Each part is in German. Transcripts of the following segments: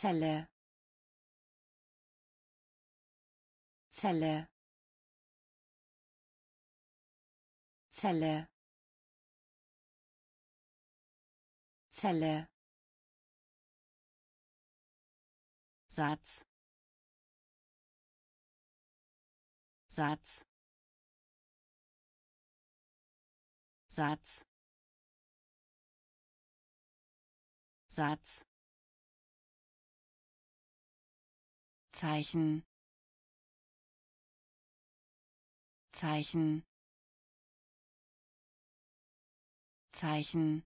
Zelle. Zelle. Zelle. Zelle. Satz. Satz. Satz. Satz Zeichen. Zeichen. Zeichen.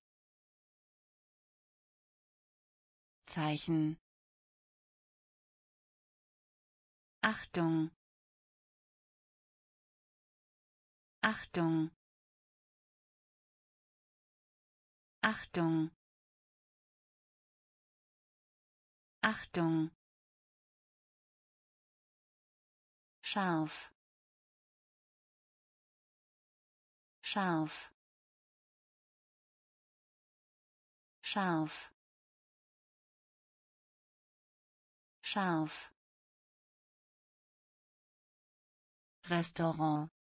Zeichen. Achtung. Achtung. Achtung. Achtung scharf scharf scharf scharf Restaurant.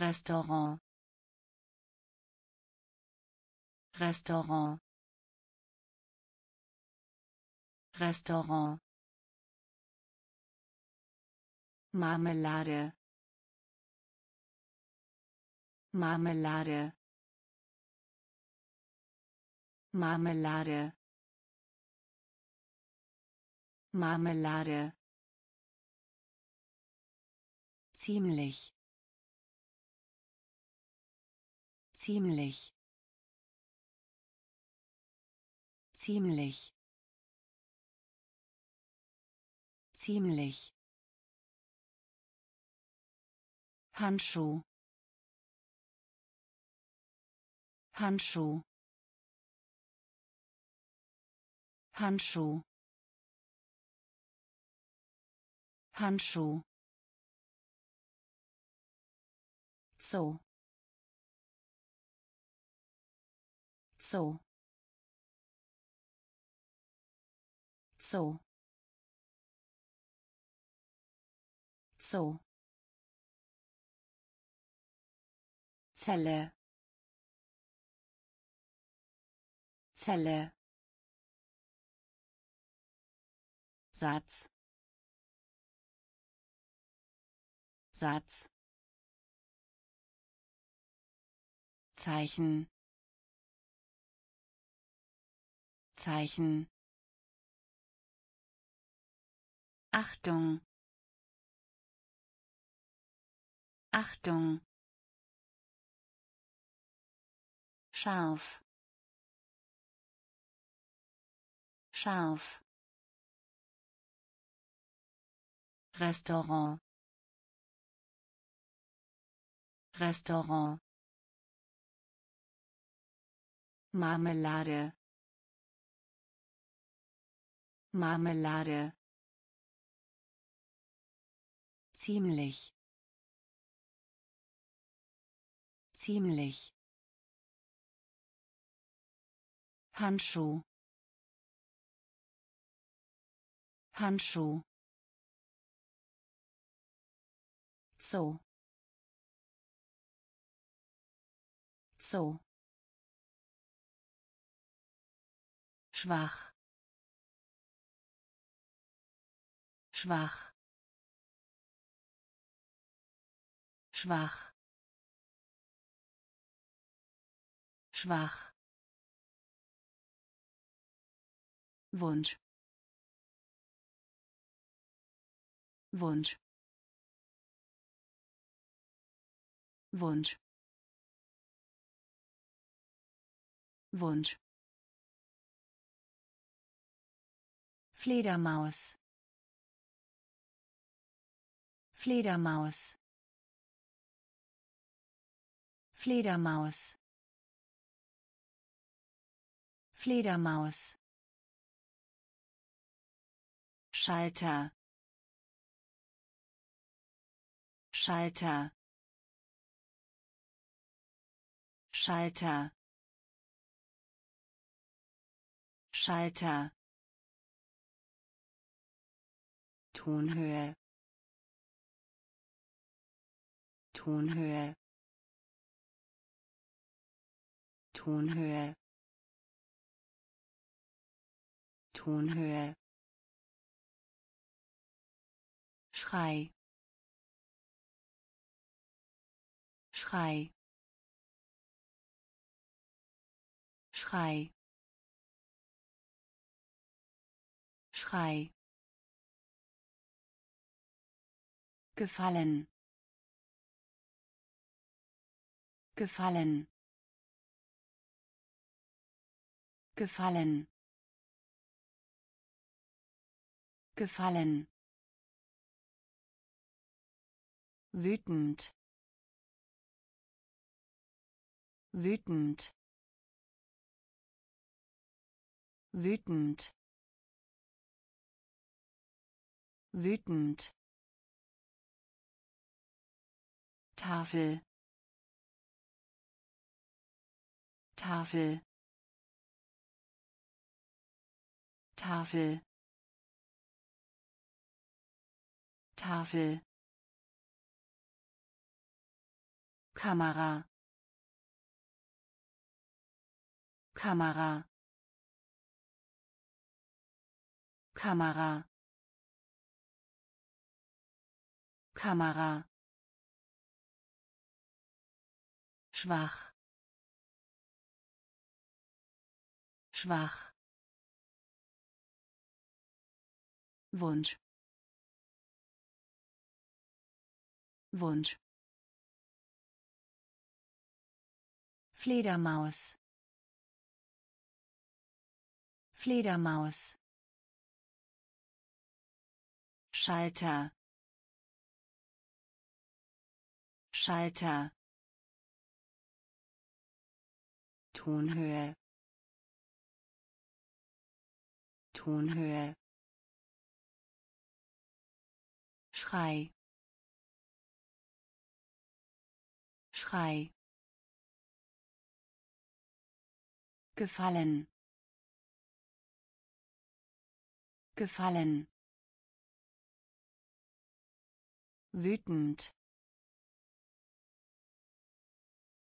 Restaurant. Restaurant. Restaurant Marmelade. Marmelade. Marmelade. Marmelade. Ziemlich. Ziemlich. Ziemlich. Ziemlich Handschuh. Handschuh. Handschuh. Handschuh. Zoo. Zoo. Zoo. Zoo Zelle. Zelle. Satz. Satz. Zeichen. Zeichen. Achtung. Achtung scharf. Scharf. Restaurant. Restaurant. Marmelade. Marmelade. Ziemlich. Ziemlich Handschuh. Handschuh. Zoo. Zoo. Schwach. Schwach. Schwach. Schwach Wunsch. Wunsch. Wunsch. Wunsch. Fledermaus. Fledermaus. Fledermaus. Fledermaus Schalter. Schalter. Schalter. Schalter. Tonhöhe. Tonhöhe. Tonhöhe. Tonhöhe Schrei. Schrei. Schrei. Schrei. Gefallen. Gefallen. Gefallen. Gefallen wütend. Wütend. Wütend. Wütend. Tafel. Tafel. Tafel. Tafel Kamera. Kamera. Kamera. Kamera. Schwach. Schwach. Wunsch. Wunsch Fledermaus. Fledermaus. Schalter. Schalter. Tonhöhe. Tonhöhe. Schrei. Schrei gefallen. Gefallen. Wütend.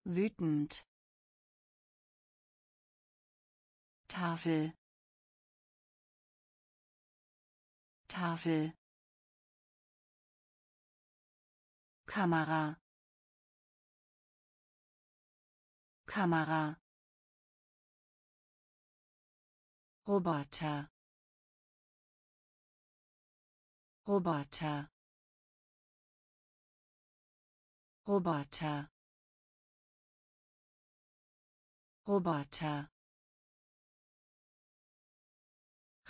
Wütend. Tafel. Tafel. Kamera. Kamera Roboter. Roboter. Roboter. Roboter.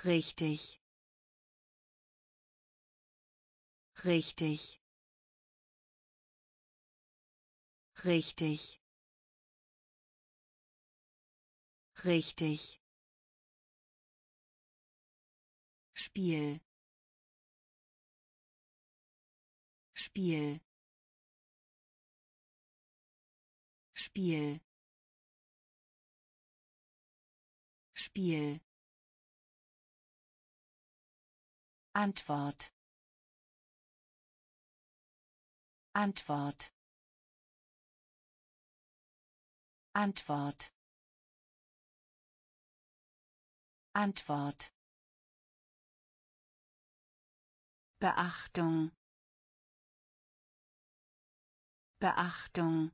Richtig. Richtig. Richtig. Richtig Spiel. Spiel. Spiel. Spiel. Antwort. Antwort. Antwort. Antwort Beachtung. Beachtung.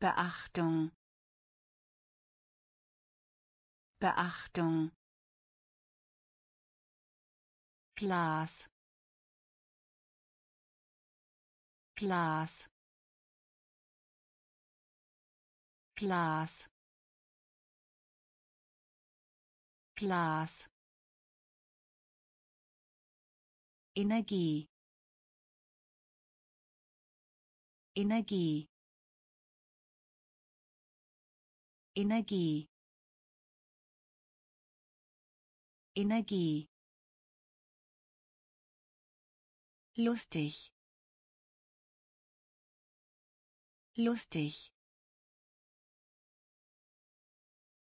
Beachtung. Beachtung. Glas. Glas. Glas. Glas Energie. Energie. Energie. Energie. Lustig. Lustig.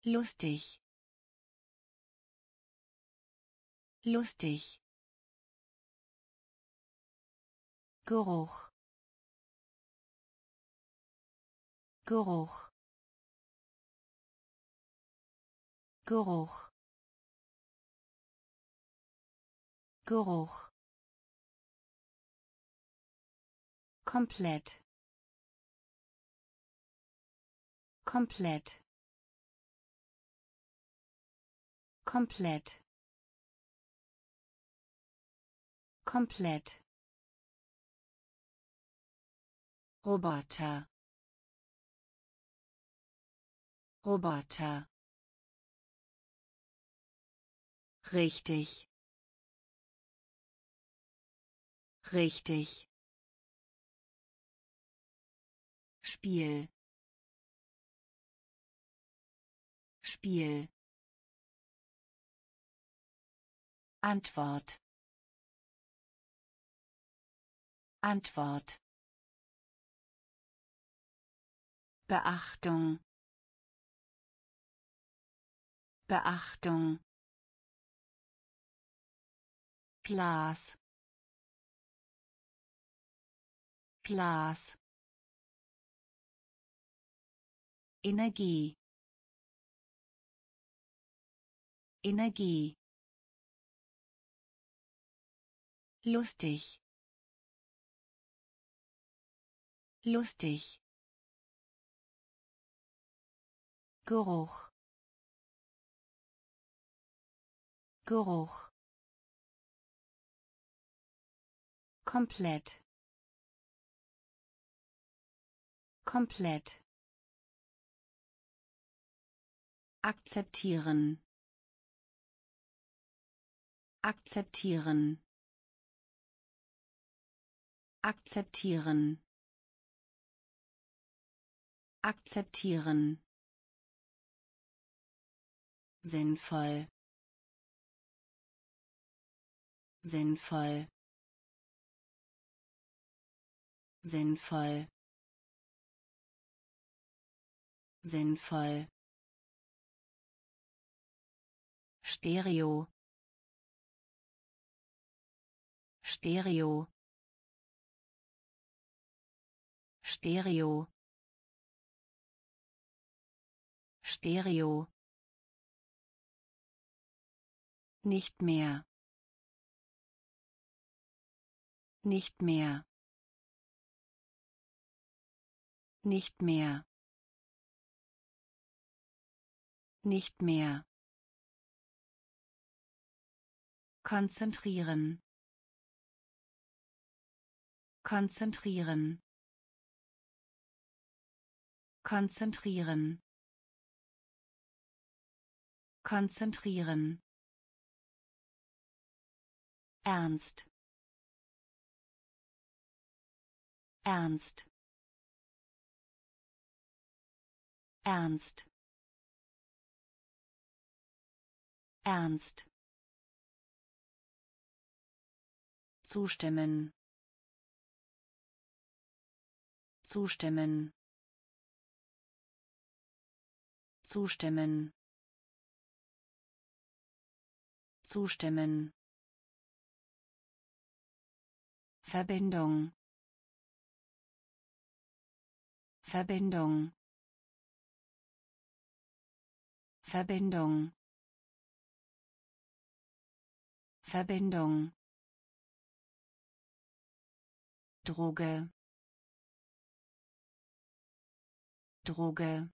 Lustig. Lustig Geruch. Geruch. Geruch. Geruch. Komplett. Komplett. Komplett. Komplett Roboter. Roboter. Richtig. Richtig. Spiel. Spiel. Antwort. Antwort Beachtung. Beachtung. Glas. Glas. Energie. Energie. Lustig. Lustig Geruch. Geruch. Komplett. Komplett. Akzeptieren. Akzeptieren. Akzeptieren. Akzeptieren sinnvoll. Sinnvoll. Sinnvoll. Sinnvoll. Stereo. Stereo. Stereo. Stereo Nicht mehr. Nicht mehr. Nicht mehr. Nicht mehr. Konzentrieren. Konzentrieren. Konzentrieren. Konzentrieren. Ernst. Ernst. Ernst. Ernst. Zustimmen. Zustimmen. Zustimmen. Zustimmen. Verbindung. Verbindung. Verbindung. Verbindung. Droge. Droge.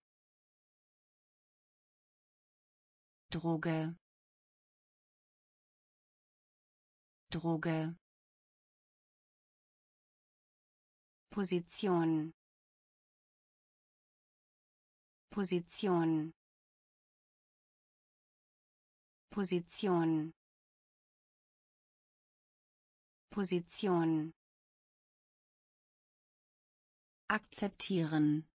Droge. Droge Position. Position. Position. Position. Akzeptieren.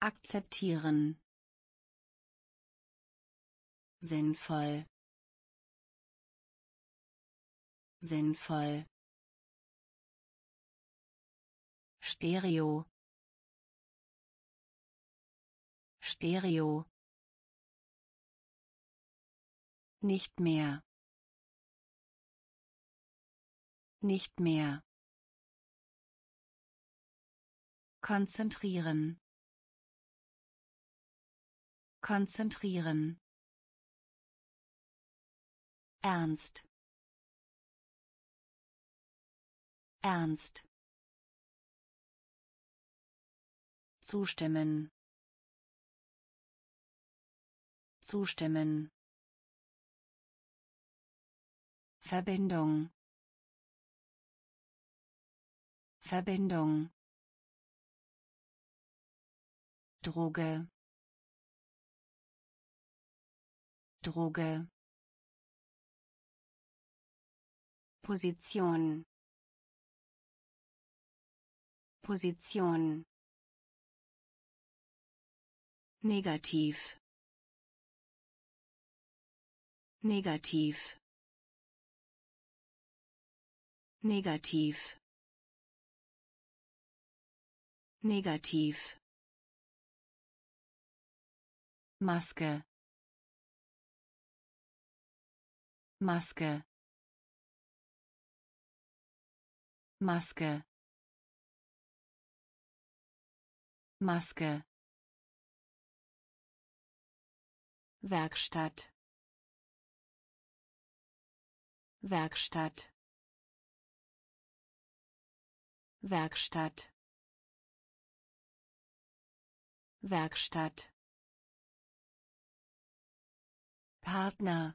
Akzeptieren. Sinnvoll. Sinnvoll Stereo Stereo. Nicht mehr. Nicht mehr. Konzentrieren. Konzentrieren. Ernst. Ernst. Zustimmen. Zustimmen. Verbindung. Verbindung. Droge. Droge. Position. Position. Negativ. Negativ. Negativ. Negativ. Maske. Maske. Maske. Maske. Werkstatt. Werkstatt. Werkstatt. Werkstatt. Partner.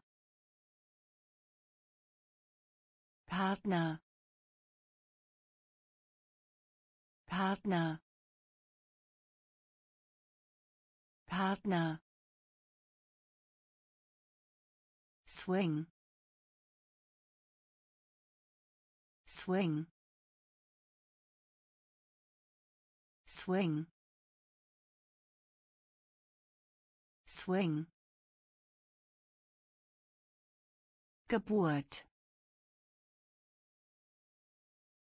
Partner. Partner. Partner. Swing. Swing. Swing. Swing. Geburt.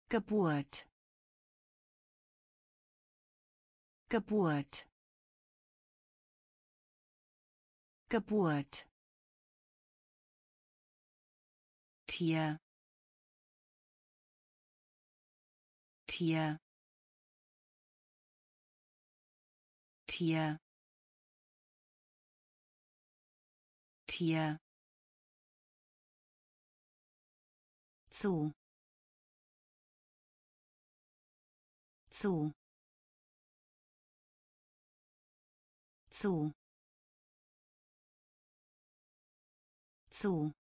Geburt. Geburt. Geburt. Tier. Tier. Tier. Tier. zu zu zu zu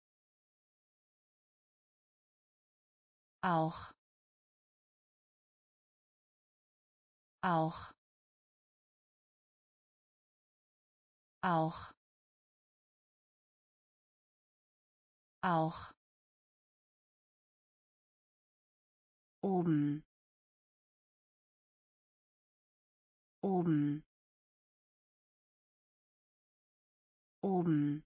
auch. Auch. Auch. Auch. Oben. Oben. Oben.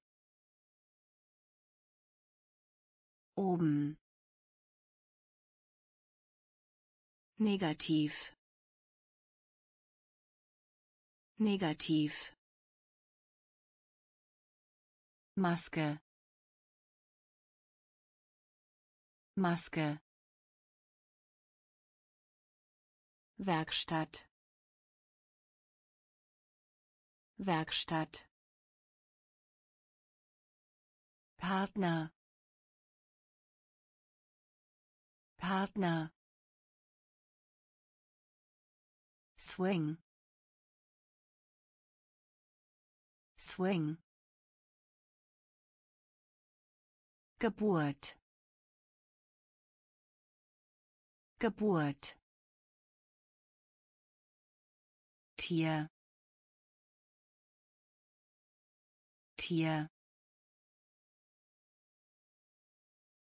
Oben negativ. Negativ. Maske. Maske. Werkstatt. Werkstatt. Partner. Partner Swing. Swing. Geburt. Geburt. Tier. Tier.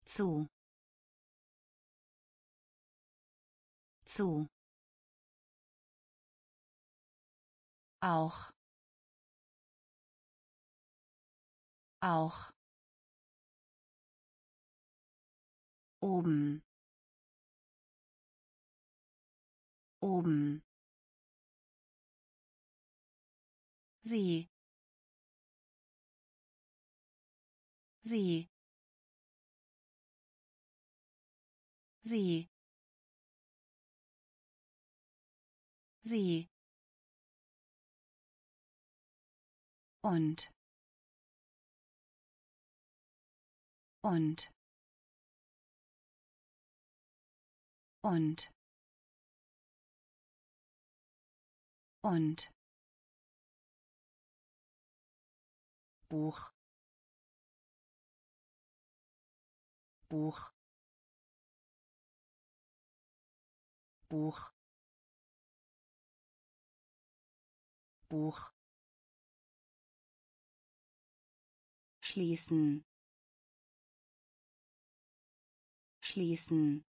Zu zu auch. Auch. Oben. Oben. Sie. Sie. Sie. Sie und. Und. Und. Und. Buch. Buch. Buch. Buch schließen schließen.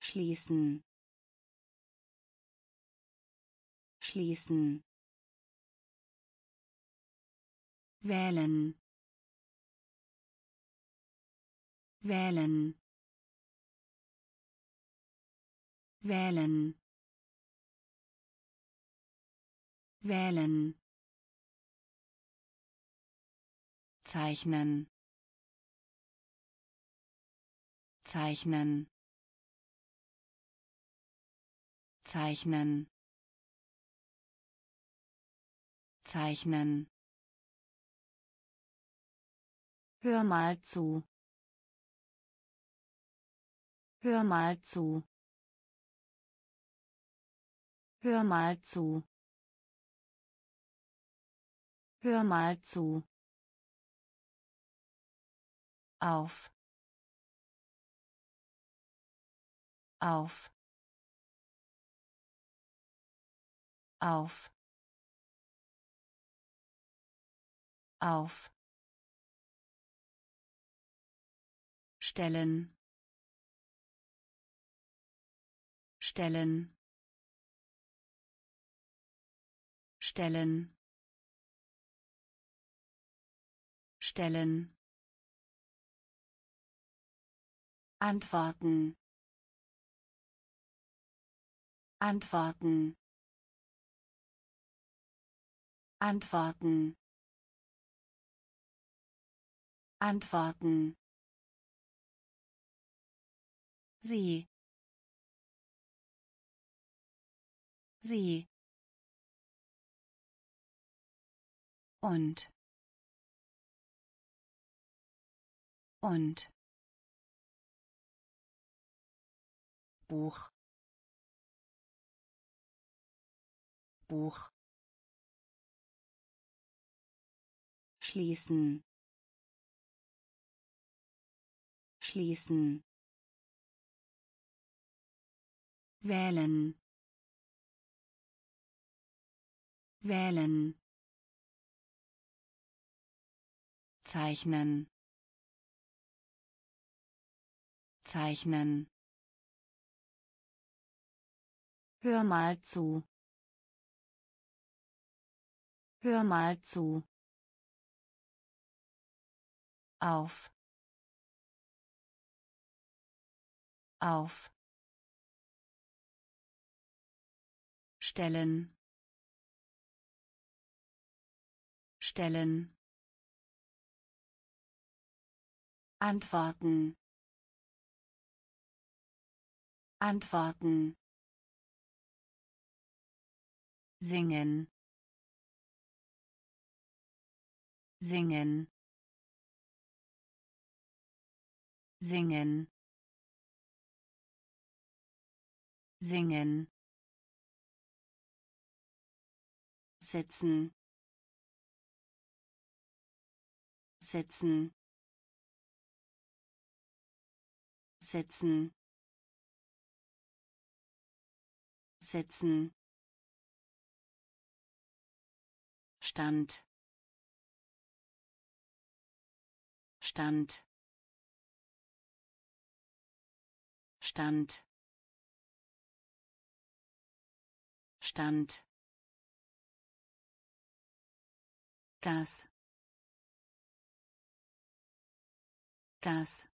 Schließen. Schließen. Wählen. Wählen. Wählen. Wählen zeichnen zeichnen zeichnen zeichnen Hör mal zu. Hör mal zu. Hör mal zu. Hör mal zu. Auf. Auf. Auf. Auf. stellen stellen stellen stellen antworten. Antworten. Antworten. Antworten. Sie. Sie. Und. Und Buch. Buch. Schließen. Schließen. Wählen. Wählen. Zeichnen. Zeichnen Hör mal zu. Hör mal zu. Auf. Auf. stellen stellen antworten antworten singen. Singen. Singen. Singen. Setzen. Setzen. Setzen. Setzen Stand. Stand. Stand. Stand. Das. Das.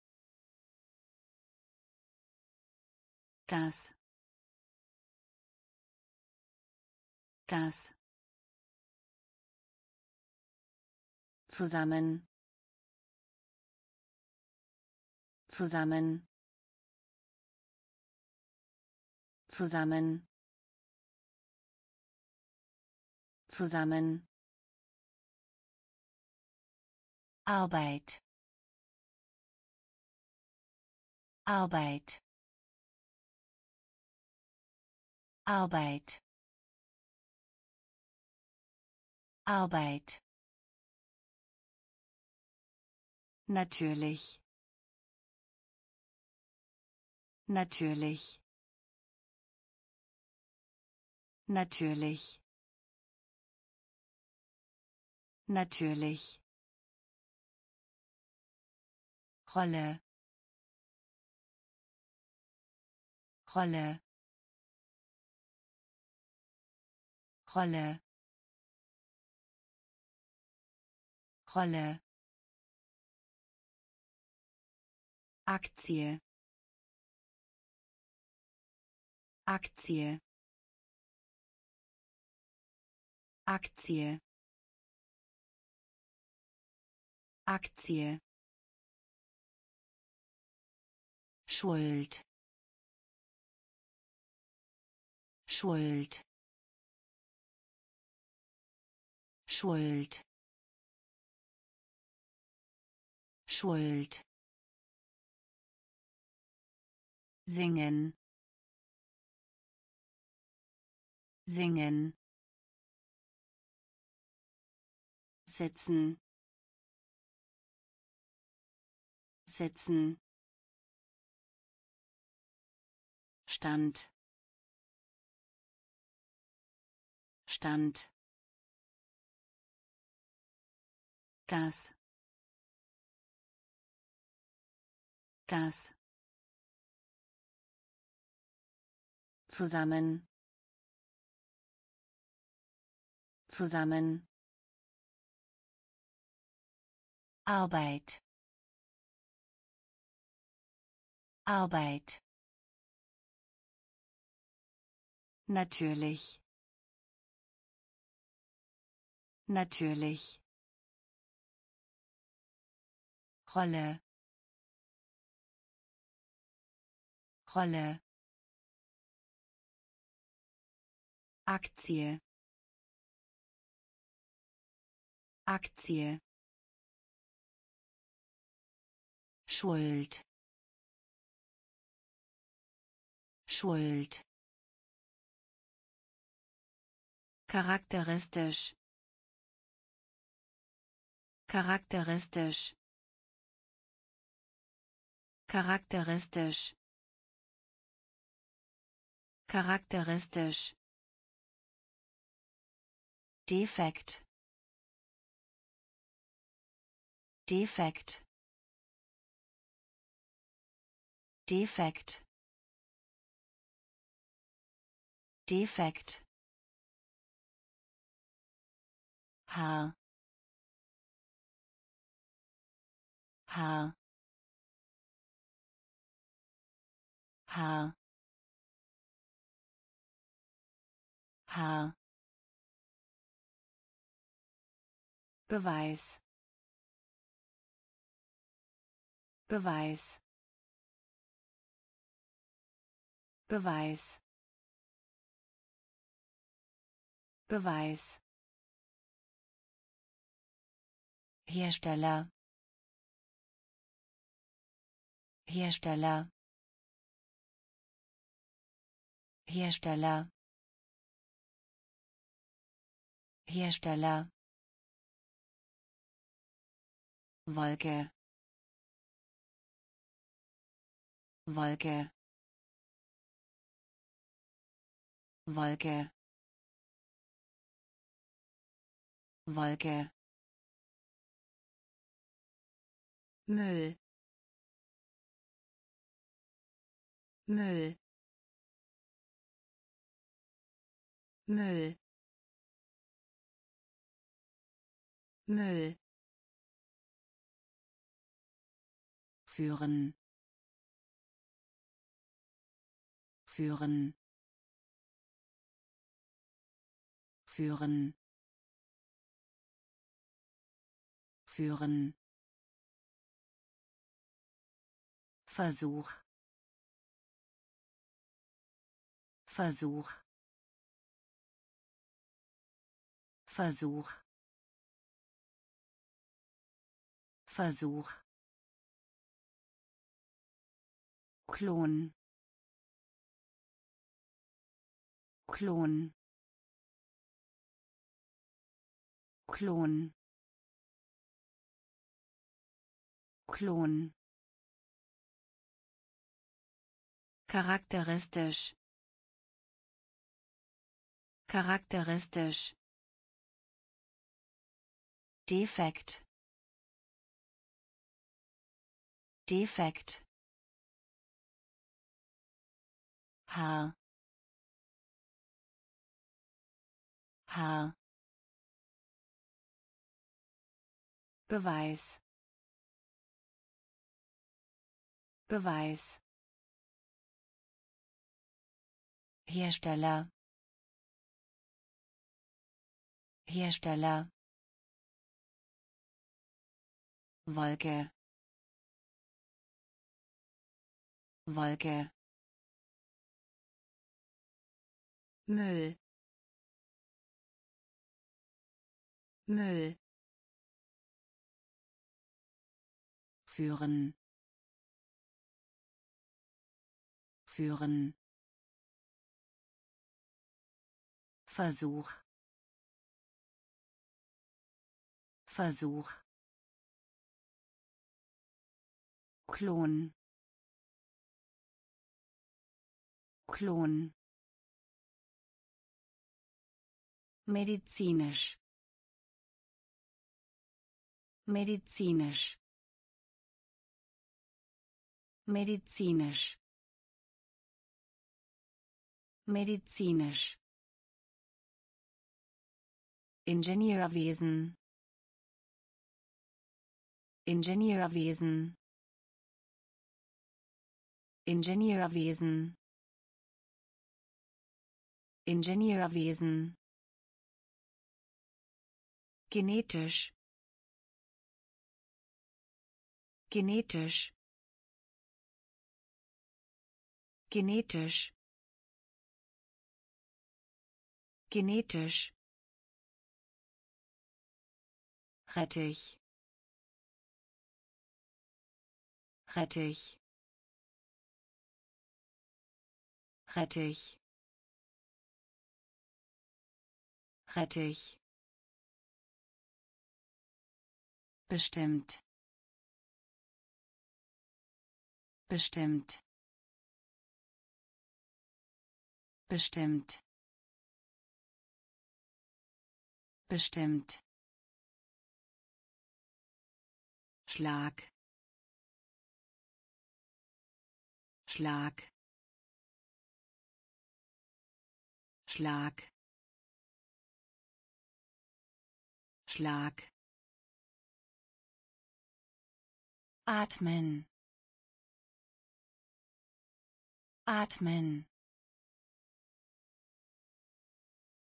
Das. Das zusammen. Zusammen. Zusammen. Zusammen. Arbeit. Arbeit. Arbeit. Arbeit Natürlich. Natürlich. Natürlich. Natürlich. Rolle. Rolle. Rolle. Rolle. Aktie. Aktie. Aktie. Aktie. Schuld. Schuld. Schuld. Schuld. Singen. Singen. Setzen. Setzen. Stand. Stand. Das. Das. Zusammen zusammen Arbeit Arbeit Natürlich. Natürlich. Rolle. Rolle. Aktie. Aktie. Schuld. Schuld. Charakteristisch. Charakteristisch. Charakteristisch. Charakteristisch. Defekt. Defekt. Defekt. Defekt. Haar. Haar. Haar. Haar. Beweis. Beweis. Beweis. Beweis. Hersteller. Hersteller. Hersteller. Hersteller. Wolke. Wolke. Wolke. Wolke. Müll. Müll. Müll. Müll. Führen. Führen. Führen. Führen. Versuch. Versuch. Versuch. Versuch Klon. Klon. Klon. Klon. Charakteristisch. Charakteristisch. Defekt. Defekt Haar Haar Beweis. Beweis. Hersteller. Hersteller. Wolke. Wolke Müll. Müll. Führen. Führen. Versuch. Versuch. Klon. Klon medizinisch. Medizinisch. Medizinisch. Medizinisch. Ingenieurwesen. Ingenieurwesen. Ingenieurwesen. Ingenieurwesen genetisch. Genetisch. Genetisch. Genetisch. Rettich Rettich Rettich Rettich bestimmt. Bestimmt. Bestimmt. Bestimmt. Schlag. Schlag. Schlag. Schlag Atmen Atmen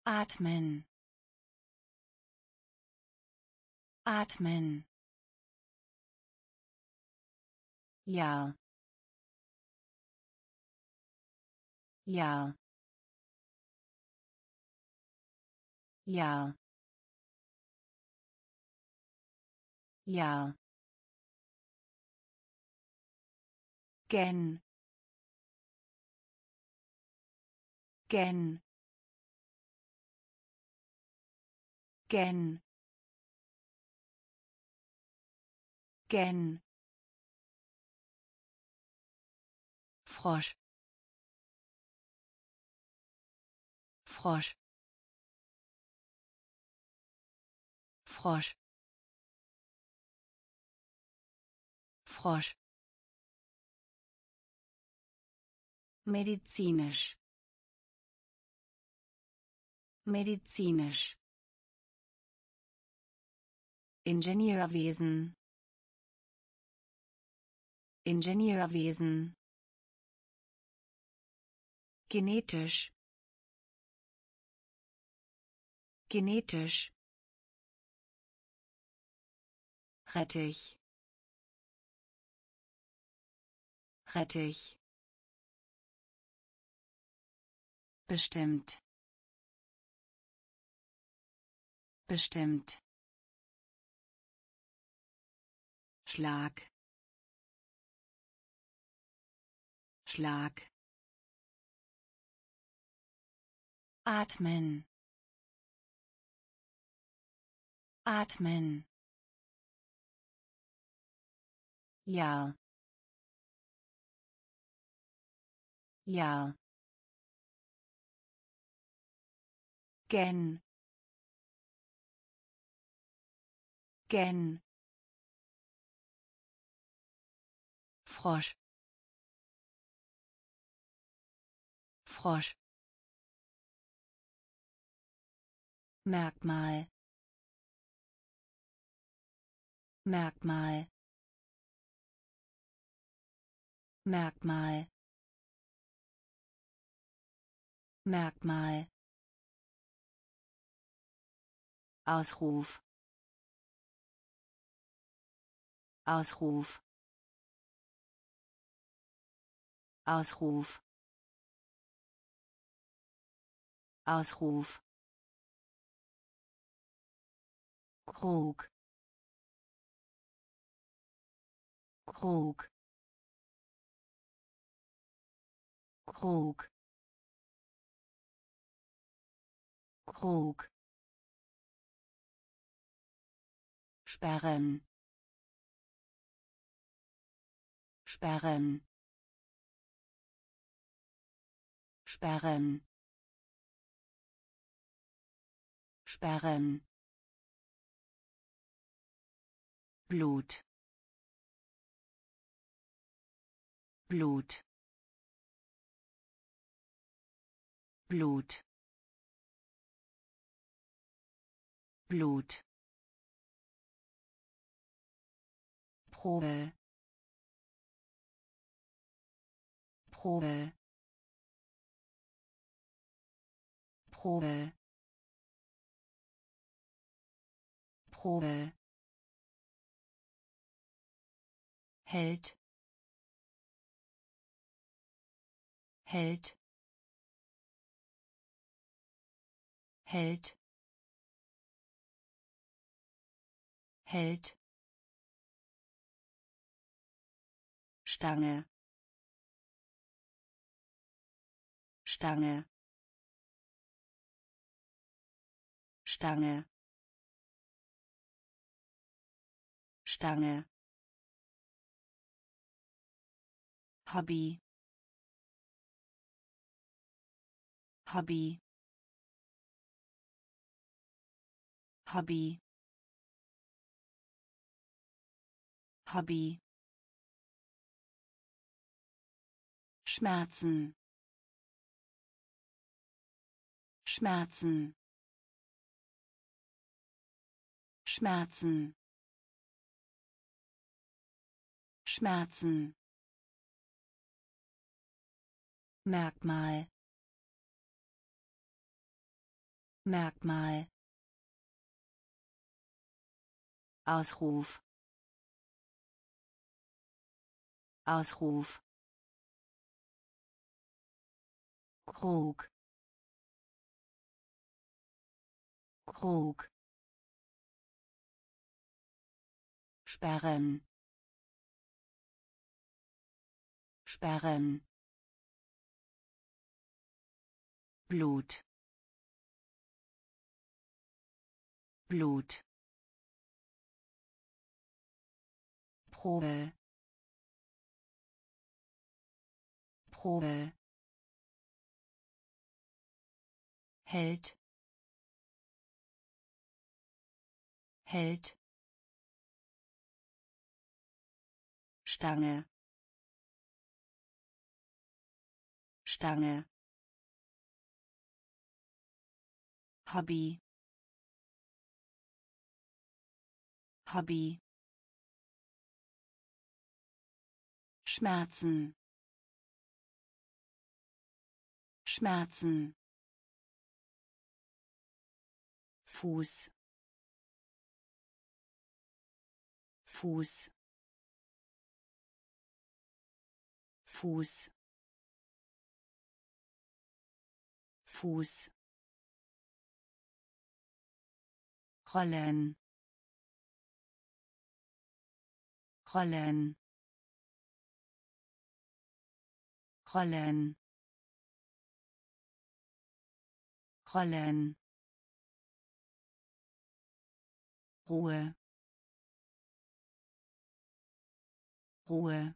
Atmen Atmen Ja. Ja. Ja. Ja. Gen. Gen. Gen. Gen. Frosch Frosch Frosch Frosch medizinisch. Medizinisch. Ingenieurwesen. Ingenieurwesen. Genetisch. Genetisch. Rettich. Rettich bestimmt. Bestimmt. Schlag. Schlag. Atmen. Atmen. Ja. Ja. Gen. Gen. Frosch. Frosch. Merkmal. Merkmal. Merkmal. Merkmal. Ausruf. Ausruf. Ausruf. Ausruf. Krug. Krug. Krug. Krug. Sperren. Sperren. Sperren. Sperren. Blut. Blut. Blut. Blut Probe. Probe. Probe. Probe. Hält hält hält hält Stange. Stange. Stange. Stange. Hobby. Hobby. Hobby. Hobby Schmerzen. Schmerzen. Schmerzen. Schmerzen. Merkmal. Merkmal. Ausruf. Ausruf Krug. Krug. Sperren. Sperren. Blut. Blut. Probe. Probe hält hält Stange. Stange. Hobby. Hobby. Schmerzen. Schmerzen Fuß. Fuß. Fuß. Fuß. Rollen. Rollen. Rollen. Rollen Ruhe. Ruhe.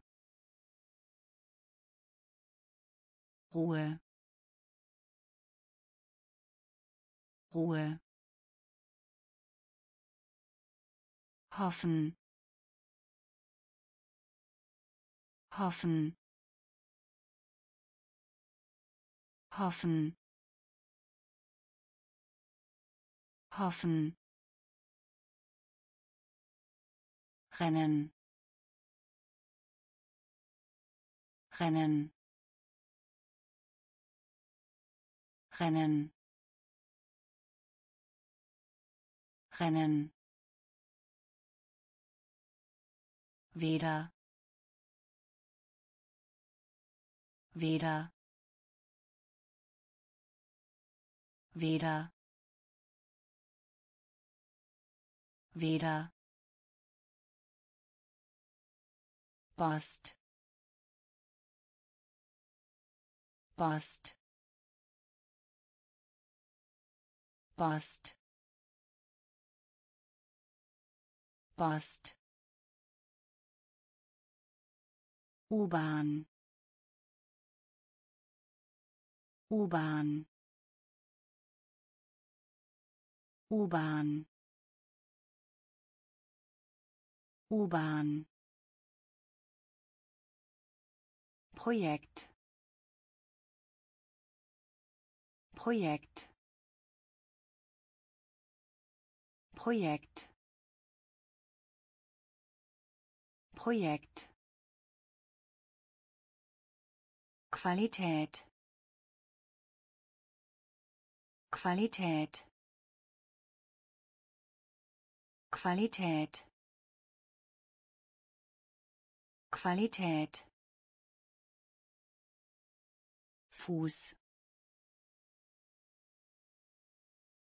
Ruhe. Ruhe. Hoffen. Hoffen. Hoffen. Hoffen rennen. Rennen. Rennen. Rennen. Weder. Weder. Weder. Weder Bast Bast Bast Bast U-Bahn. U-Bahn. U-Bahn. U-Bahn Projekt. Projekt. Projekt. Projekt. Qualität. Qualität. Qualität. Qualität Fuß.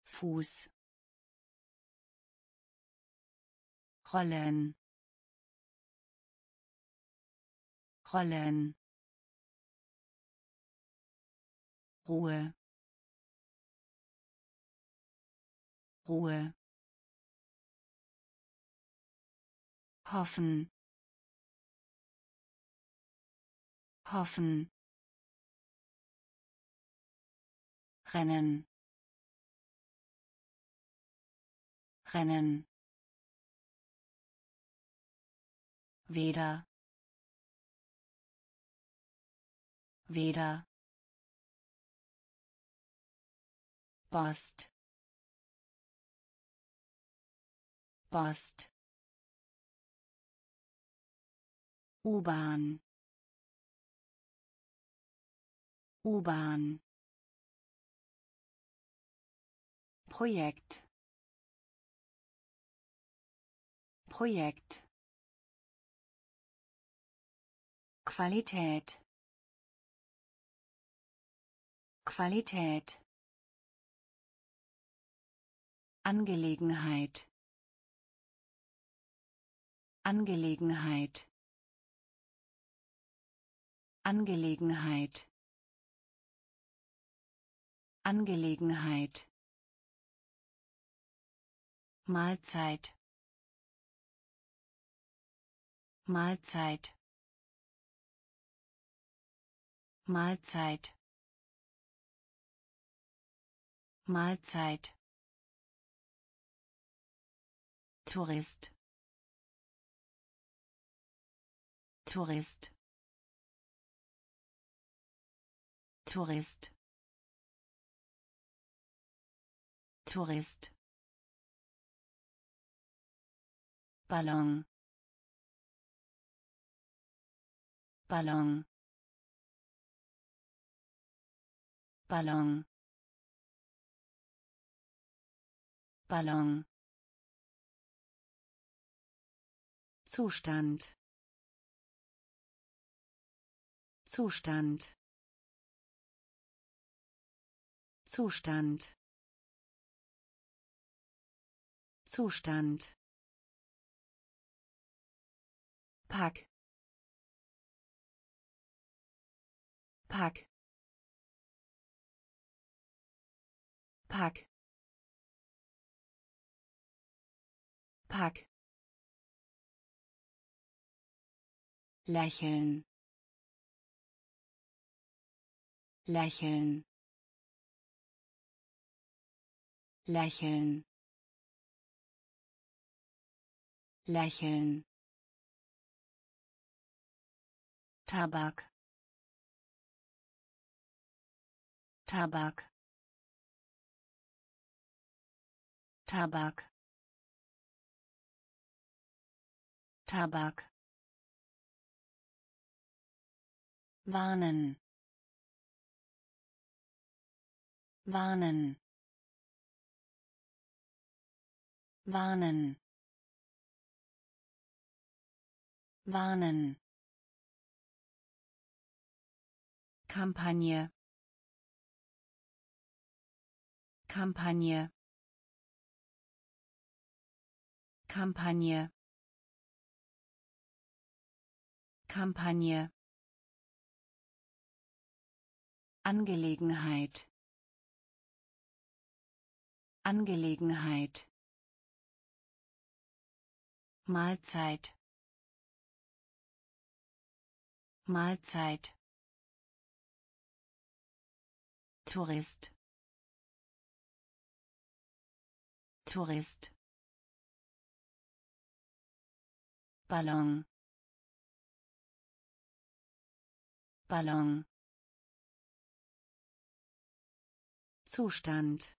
Fuß. Rollen. Rollen. Ruhe. Ruhe. Hoffen. Hoffen rennen. Rennen. Weder. Weder. Bast Bast U-Bahn. U-Bahn Projekt. Projekt. Qualität. Qualität. Angelegenheit. Angelegenheit. Angelegenheit. Angelegenheit Mahlzeit. Mahlzeit. Mahlzeit. Mahlzeit. Tourist. Tourist. Tourist. Tourist Ballon. Ballon. Ballon. Ballon. Zustand. Zustand. Zustand. Zustand Pack. Pack. Pack. Pack. Lächeln. Lächeln. Lächeln. Lächeln Tabak. Tabak. Tabak. Tabak. Warnen. Warnen. Warnen. Warnen Kampagne. Kampagne. Kampagne. Kampagne. Angelegenheit. Angelegenheit. Mahlzeit. Mahlzeit Tourist. Tourist. Ballon. Ballon. Zustand.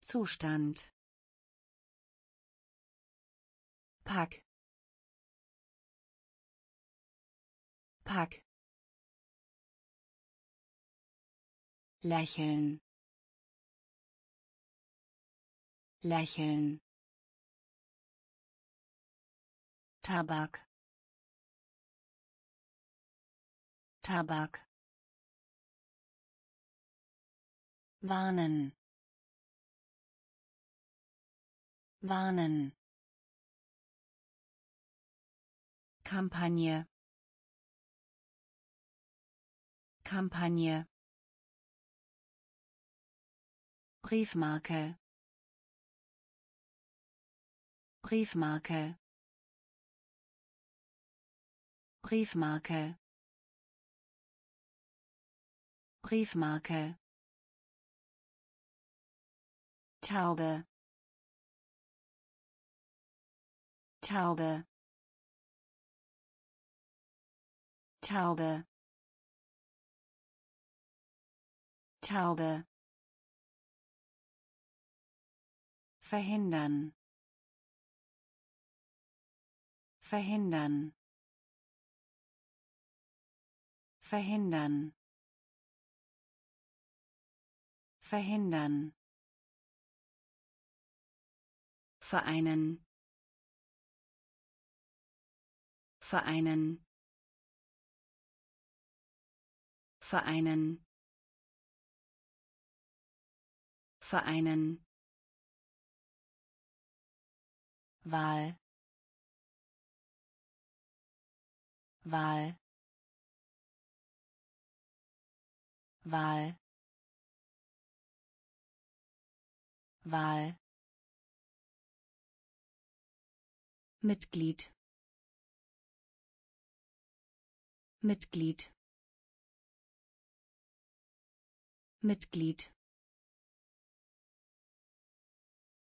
Zustand. Pack. Pack lächeln. Lächeln. Tabak. Tabak. Warnen. Warnen. Kampagne. Kampagne Briefmarke. Briefmarke. Briefmarke. Briefmarke. Taube. Taube. Taube. Taube verhindern. Verhindern. Verhindern. Verhindern. Vereinen. Vereinen. Vereinen. Vereinen Wahl. Wahl. Wahl. Wahl. Mitglied. Mitglied. Mitglied.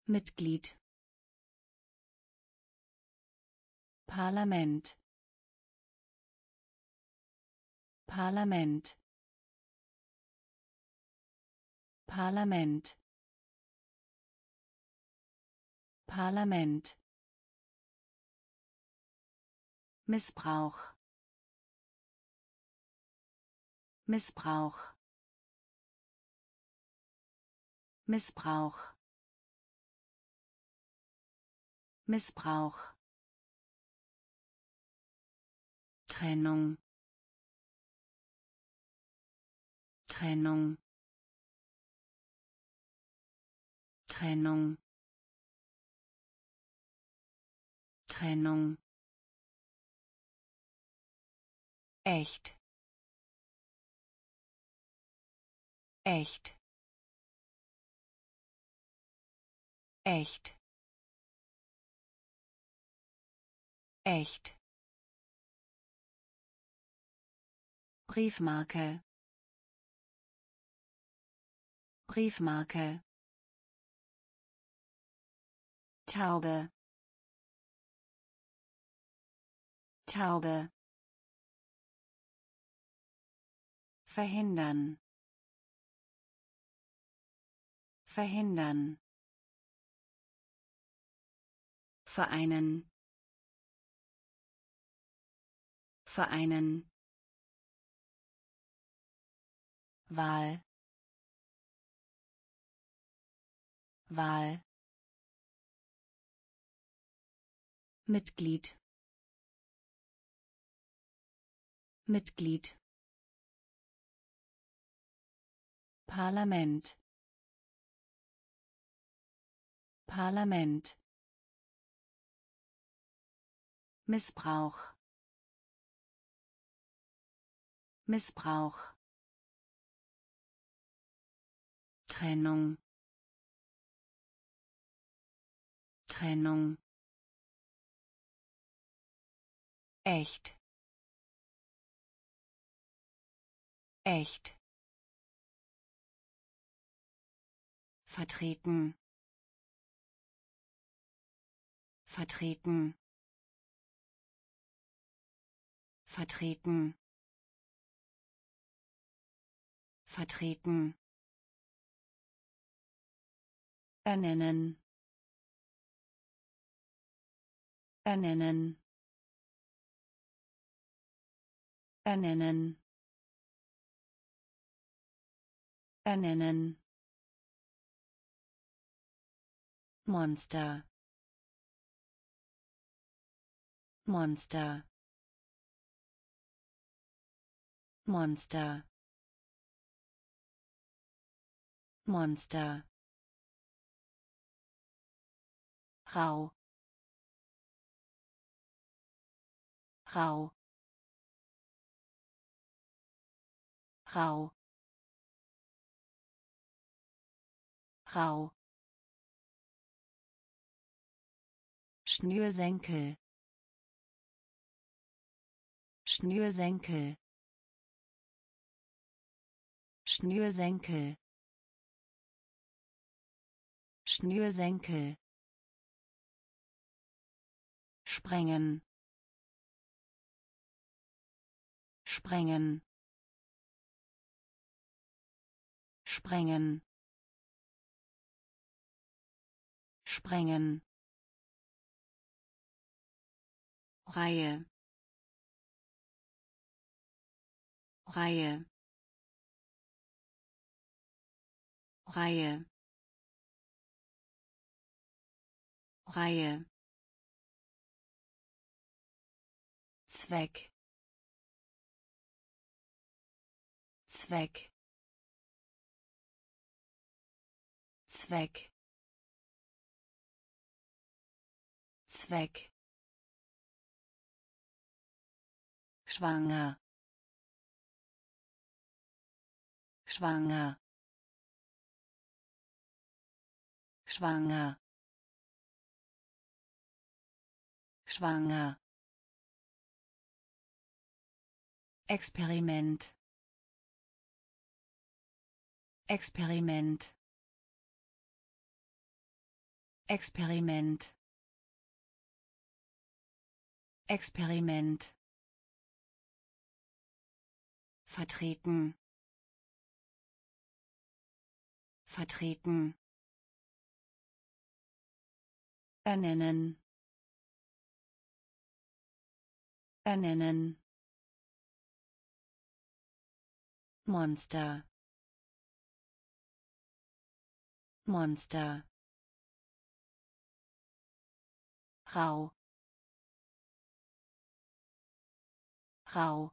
Mitglied Parlament. Parlament. Parlament. Parlament. Missbrauch. Missbrauch. Missbrauch. Missbrauch Trennung. Trennung. Trennung. Trennung. Echt. Echt. Echt. Echt Briefmarke. Briefmarke. Taube. Taube. Verhindern. Verhindern. Vereinen. Vereinen Wahl. Wahl. Mitglied. Mitglied. Parlament. Parlament. Missbrauch. Missbrauch Trennung. Trennung. Echt. Echt. Vertreten. Vertreten. Vertreten. Vertreten ernennen ernennen ernennen ernennen Monster. Monster. Monster. Monster rau rau rau rau Schnürsenkel. Schnürsenkel. Schnürsenkel. Schnürsenkel sprengen. Sprengen. Sprengen. Sprengen. Reihe. Reihe. Reihe. Reihe Zweck. Zweck. Zweck. Zweck. Schwanger. Schwanger. Schwanger. Schwanger Experiment. Experiment. Experiment. Experiment. Vertreten. Vertreten. Ernennen. Ernennen Monster. Monster. Rau. Rau.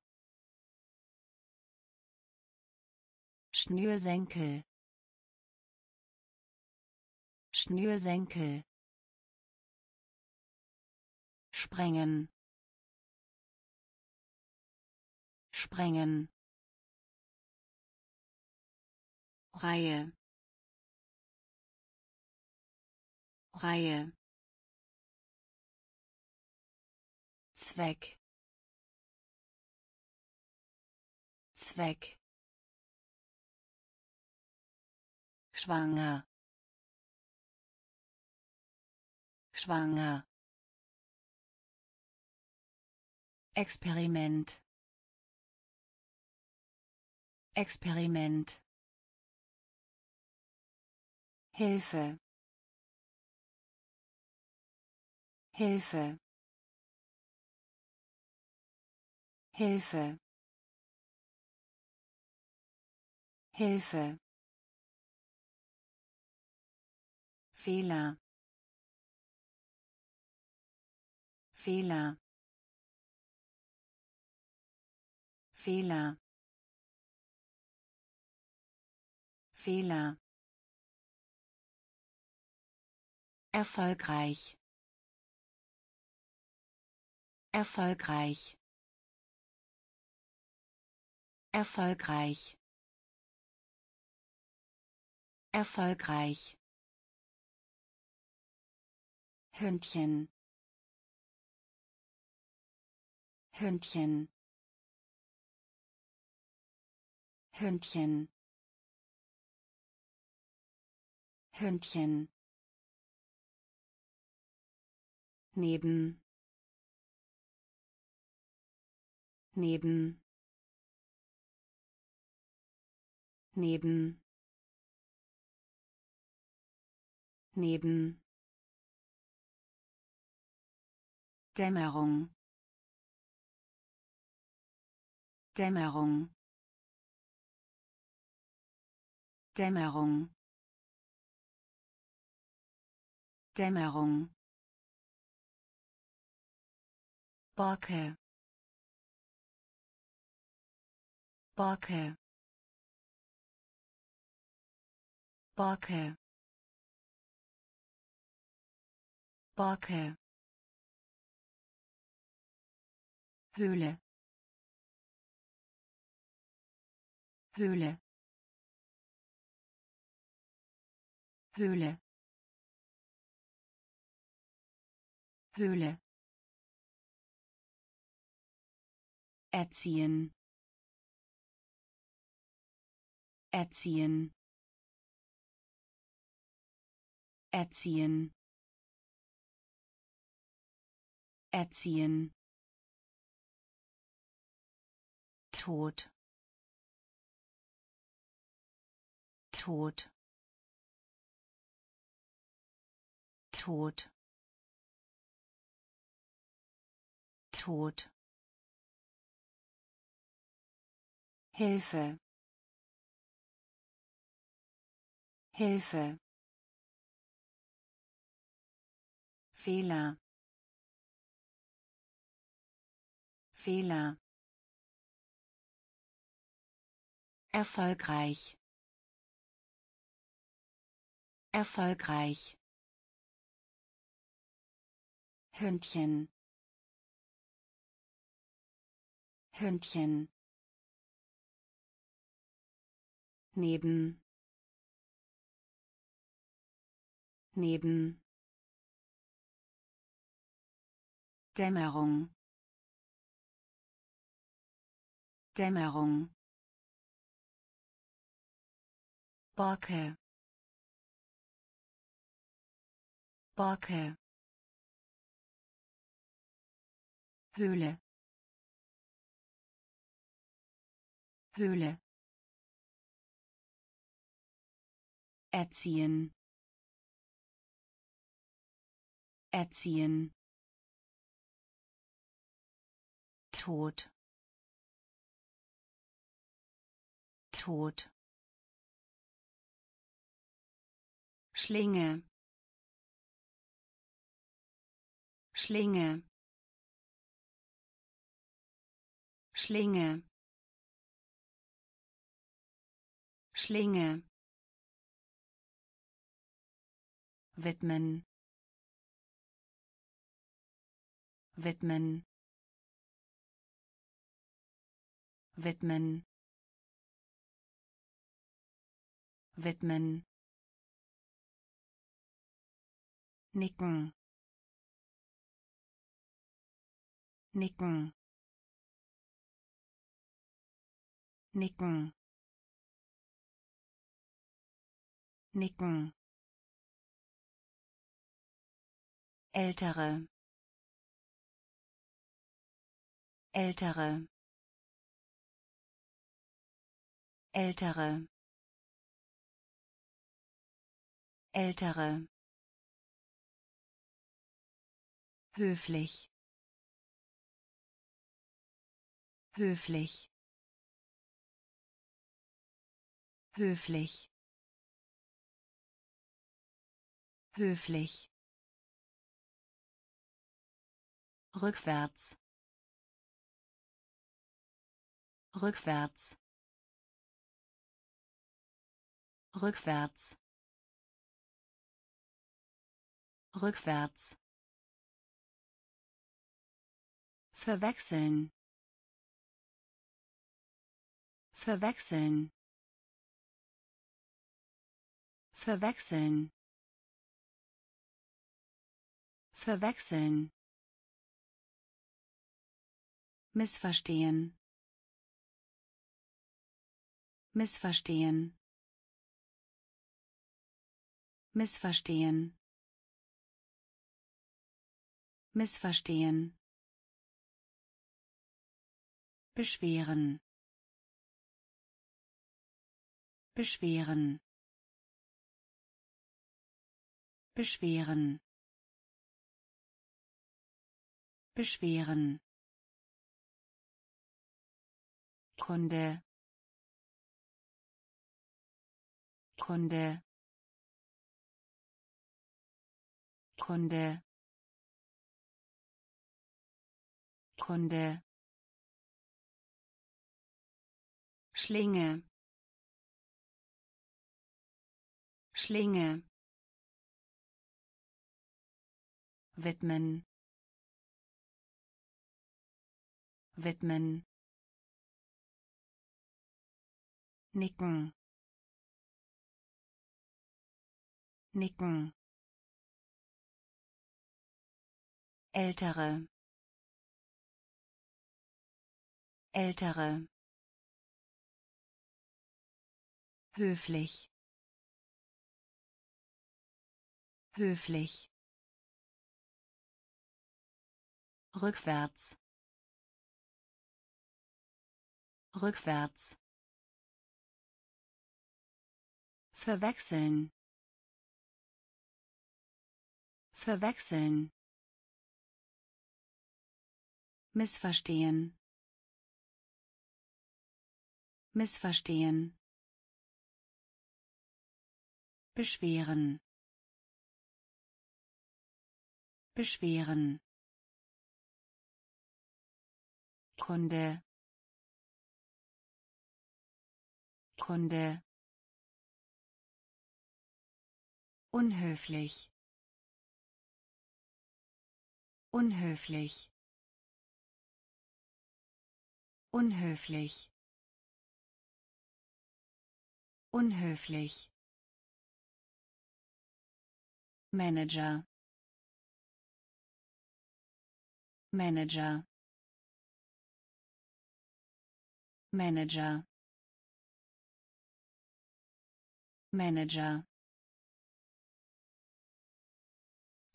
Schnürsenkel. Schnürsenkel. Sprengen. Sprengen Reihe. Reihe. Zweck. Zweck. Schwanger. Schwanger. Experiment. Experiment Hilfe. Hilfe. Hilfe. Hilfe. Fehler. Fehler. Fehler. Fehler Erfolgreich. Erfolgreich. Erfolgreich. Erfolgreich. Hündchen. Hündchen. Hündchen. Hündchen neben. Neben. Neben. Neben. Dämmerung. Dämmerung. Dämmerung. Dämmerung Borke Borke Borke Borke Höhle Höhle Höhle Höhle erziehen. Erziehen. Erziehen. Erziehen. Tod. Tod. Tod. Tod Hilfe. Hilfe. Fehler. Fehler. Erfolgreich. Erfolgreich. Hündchen. Hündchen neben. Neben. Dämmerung. Dämmerung. Borke. Borke. Höhle. Höhle erziehen. Erziehen. Tod. Tod. Schlinge. Schlinge. Schlinge. Schlinge widmen. Widmen. Widmen. Widmen. Nicken. Nicken. Nicken. Nicken ältere. Ältere. Ältere. Ältere. Höflich. Höflich. Höflich. Höflich rückwärts. Rückwärts. Rückwärts. Rückwärts. Verwechseln. Verwechseln. Verwechseln. Verwechseln missverstehen. Missverstehen. Missverstehen. Missverstehen. Beschweren. Beschweren. Beschweren. Beschweren Kunde. Kunde. Kunde. Kunde. Schlinge. Schlinge. Widmen. Widmen nicken. Nicken. Ältere. Ältere. Höflich. Höflich. Rückwärts. Rückwärts verwechseln. Verwechseln. Missverstehen. Missverstehen. Beschweren. Beschweren. Kunde. Kunde unhöflich. Unhöflich. Unhöflich. Unhöflich. Manager. Manager. Manager. Manager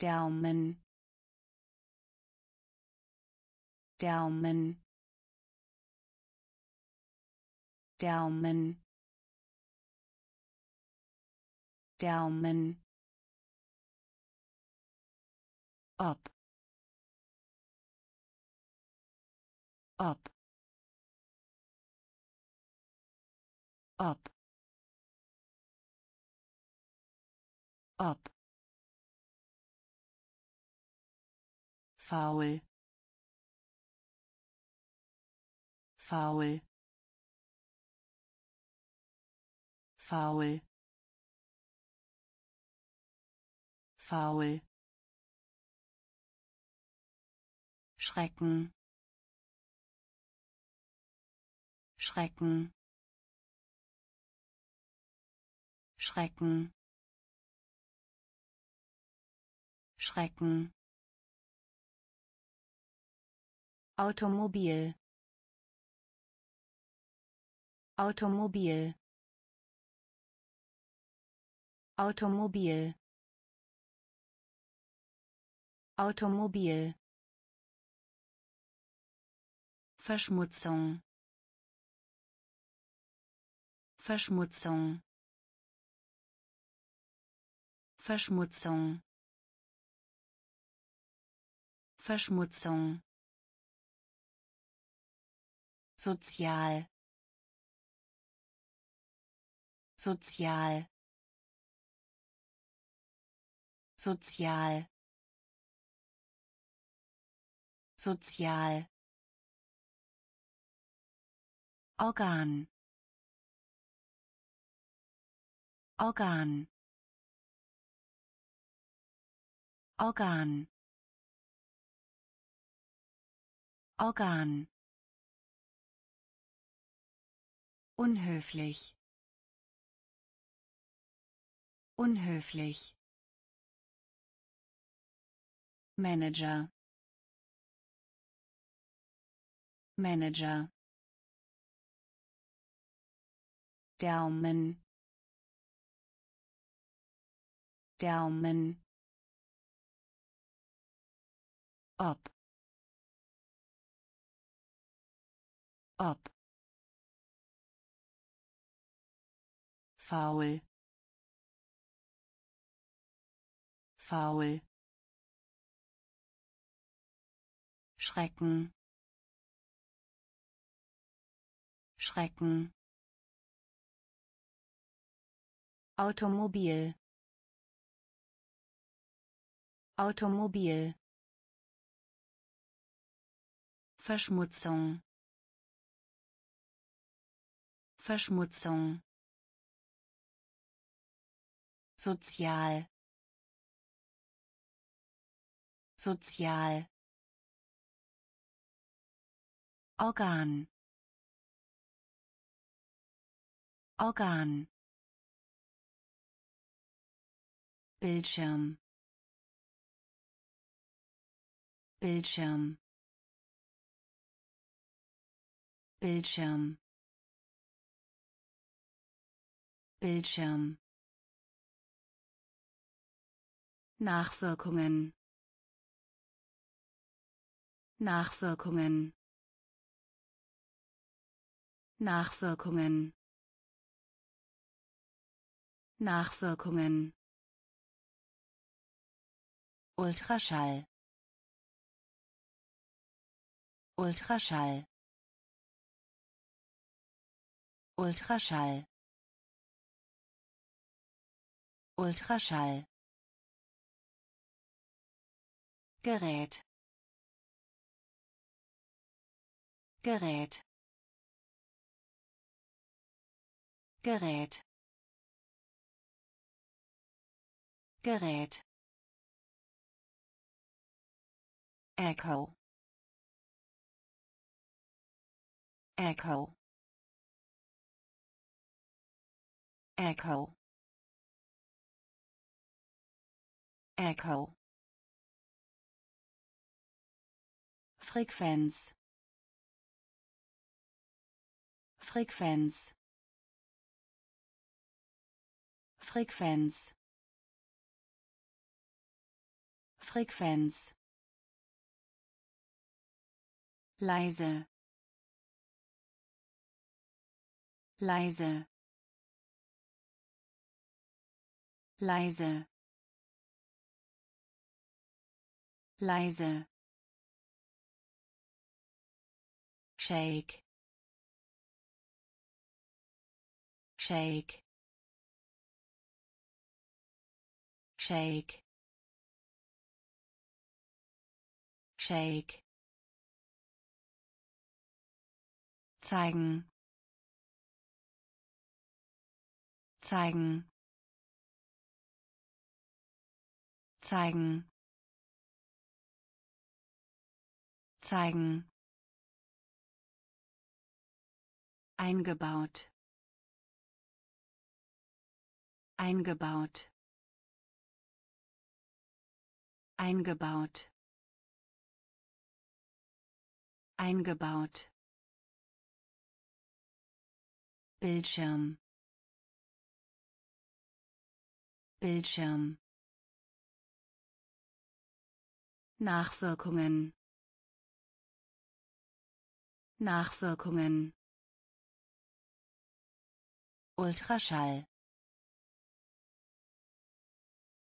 Daumen Daumen Daumen Daumen ob ob ob ob faul. Faul. Faul. Faul. Schrecken. Schrecken. Schrecken. Schrecken Automobil. Automobil. Automobil. Automobil. Verschmutzung. Verschmutzung. Verschmutzung. Verschmutzung sozial. Sozial. Sozial. Sozial. Organ. Organ. Organ. Organ Unhöflich. Unhöflich. Manager. Manager. Daumen. Daumen. Ob. Ob. Faul. Faul. Schrecken. Schrecken. Automobil. Automobil. Verschmutzung. Verschmutzung sozial. Sozial. Organ. Organ. Bildschirm. Bildschirm. Bildschirm. Bildschirm Nachwirkungen. Nachwirkungen. Nachwirkungen. Nachwirkungen. Ultraschall. Ultraschall. Ultraschall. Ultraschall Gerät. Gerät. Gerät. Gerät. Echo. Echo. Echo. Echo Frequenz. Frequenz. Frequenz. Frequenz. Leise. Leise. Leise. Leise shake. Shake. Shake. Shake. zeigen. Zeigen. Zeigen. Zeigen eingebaut. Eingebaut. Eingebaut. Eingebaut. Bildschirm. Bildschirm. Nachwirkungen. Nachwirkungen Ultraschall.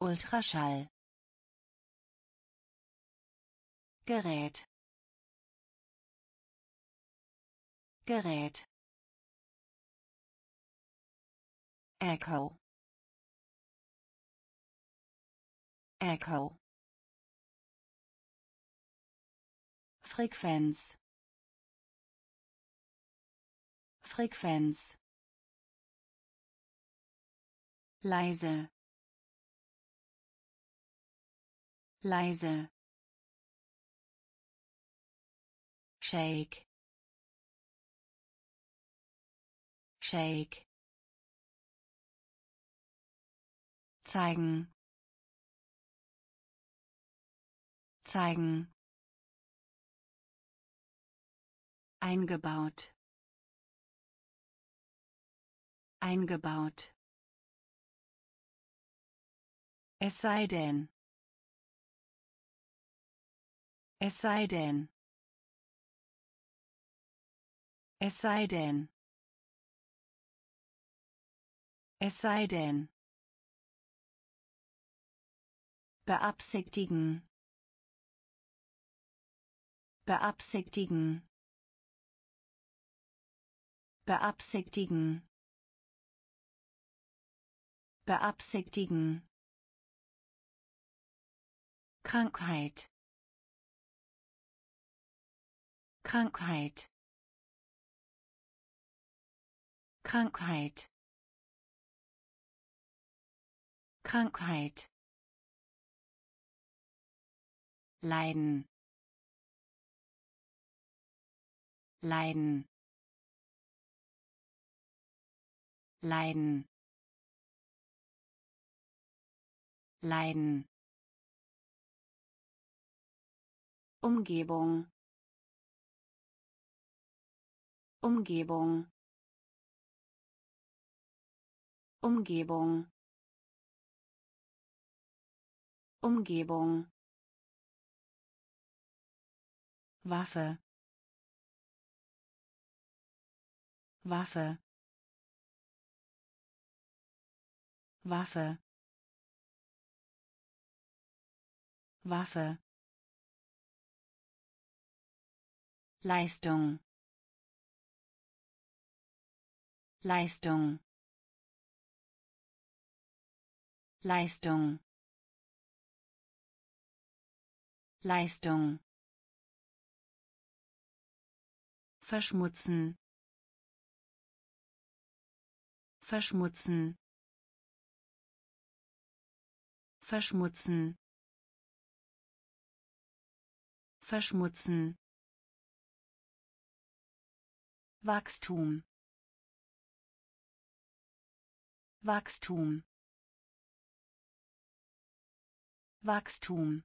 Ultraschall. Gerät. Gerät. Echo. Echo. Frequenz. Frequenz leise. Leise. Shake. Shake. Zeigen. Zeigen. Eingebaut. Eingebaut es sei denn. Es sei denn. Es sei denn. Es sei denn. Beabsichtigen. Beabsichtigen. Beabsichtigen. Beabsichtigen Krankheit. Krankheit. Krankheit. Krankheit. Leiden. Leiden. Leiden. Leiden Umgebung. Umgebung. Umgebung. Umgebung. Waffe. Waffe. Waffe. Waffe Leistung. Leistung. Leistung. Leistung. Verschmutzen. Verschmutzen. Verschmutzen. Verschmutzen Wachstum. Wachstum. Wachstum.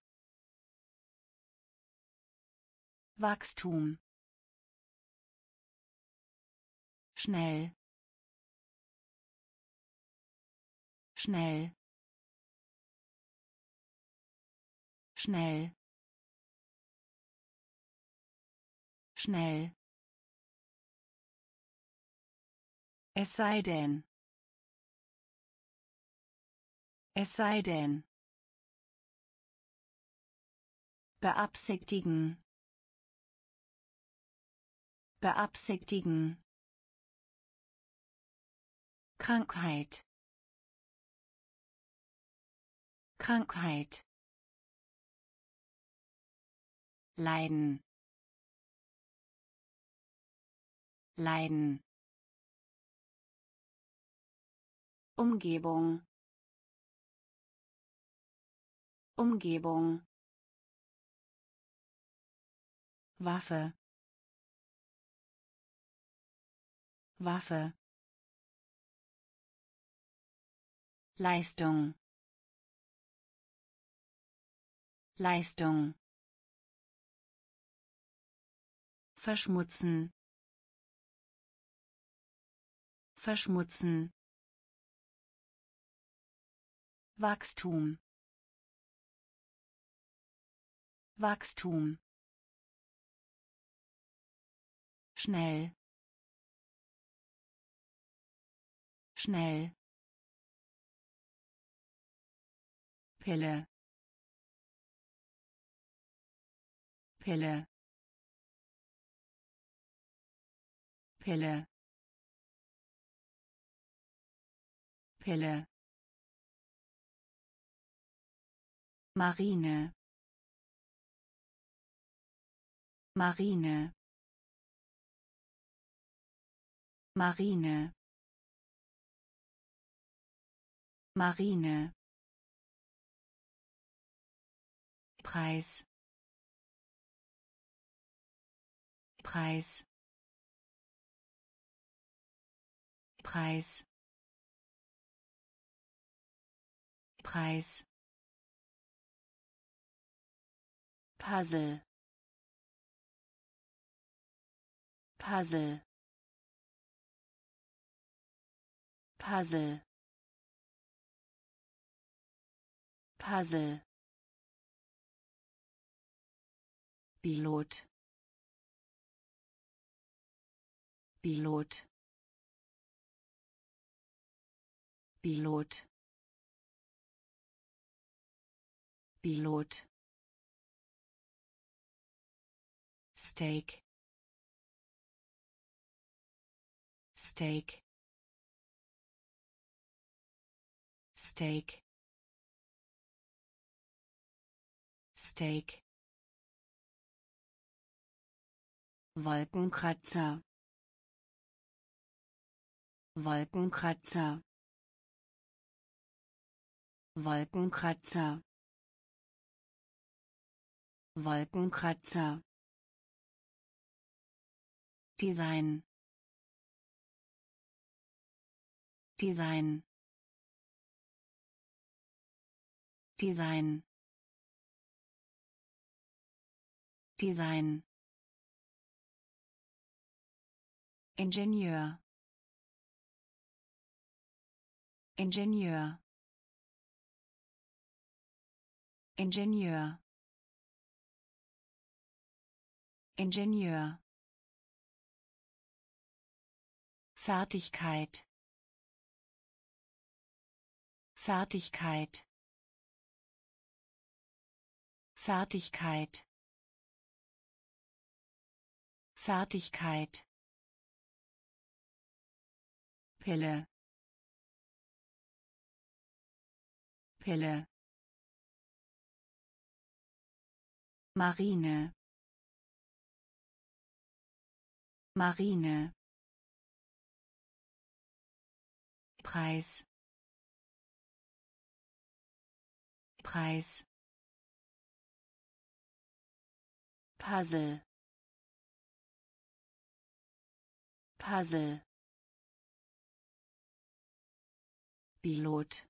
Wachstum. Schnell. Schnell. Schnell. Schnell es sei denn. Es sei denn. Beabsichtigen. Beabsichtigen. Krankheit. Krankheit. Leiden. Leiden Umgebung. Umgebung. Waffe. Waffe. Leistung. Leistung. Verschmutzen. Verschmutzen Wachstum. Wachstum. Schnell. Schnell. Pille. Pille. Pille. Pille Marine. Marine. Marine. Marine. Preis. Preis. Preis. Preis Puzzle. Puzzle. Puzzle. Puzzle. Pilot. Pilot. Pilot. Pilot Steak. Steak. Steak. Steak. Wolkenkratzer. Wolkenkratzer. Wolkenkratzer. Wolkenkratzer Design. Design. Design. Design. Ingenieur. Ingenieur. Ingenieur. Ingenieur Fertigkeit. Fertigkeit. Fertigkeit. Fertigkeit. Pille. Pille. Marine. Marine Preis. Preis. Puzzle. Puzzle. Pilot.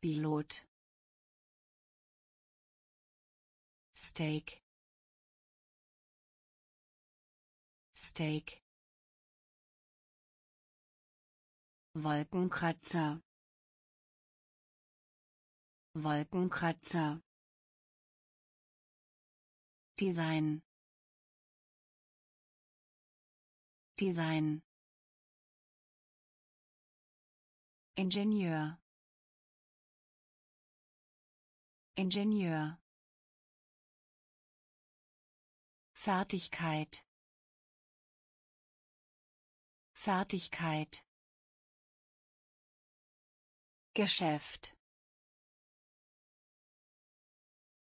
Pilot. Steak. Steak Wolkenkratzer. Wolkenkratzer. Design. Design. Ingenieur. Ingenieur. Fertigkeit. Fertigkeit Geschäft.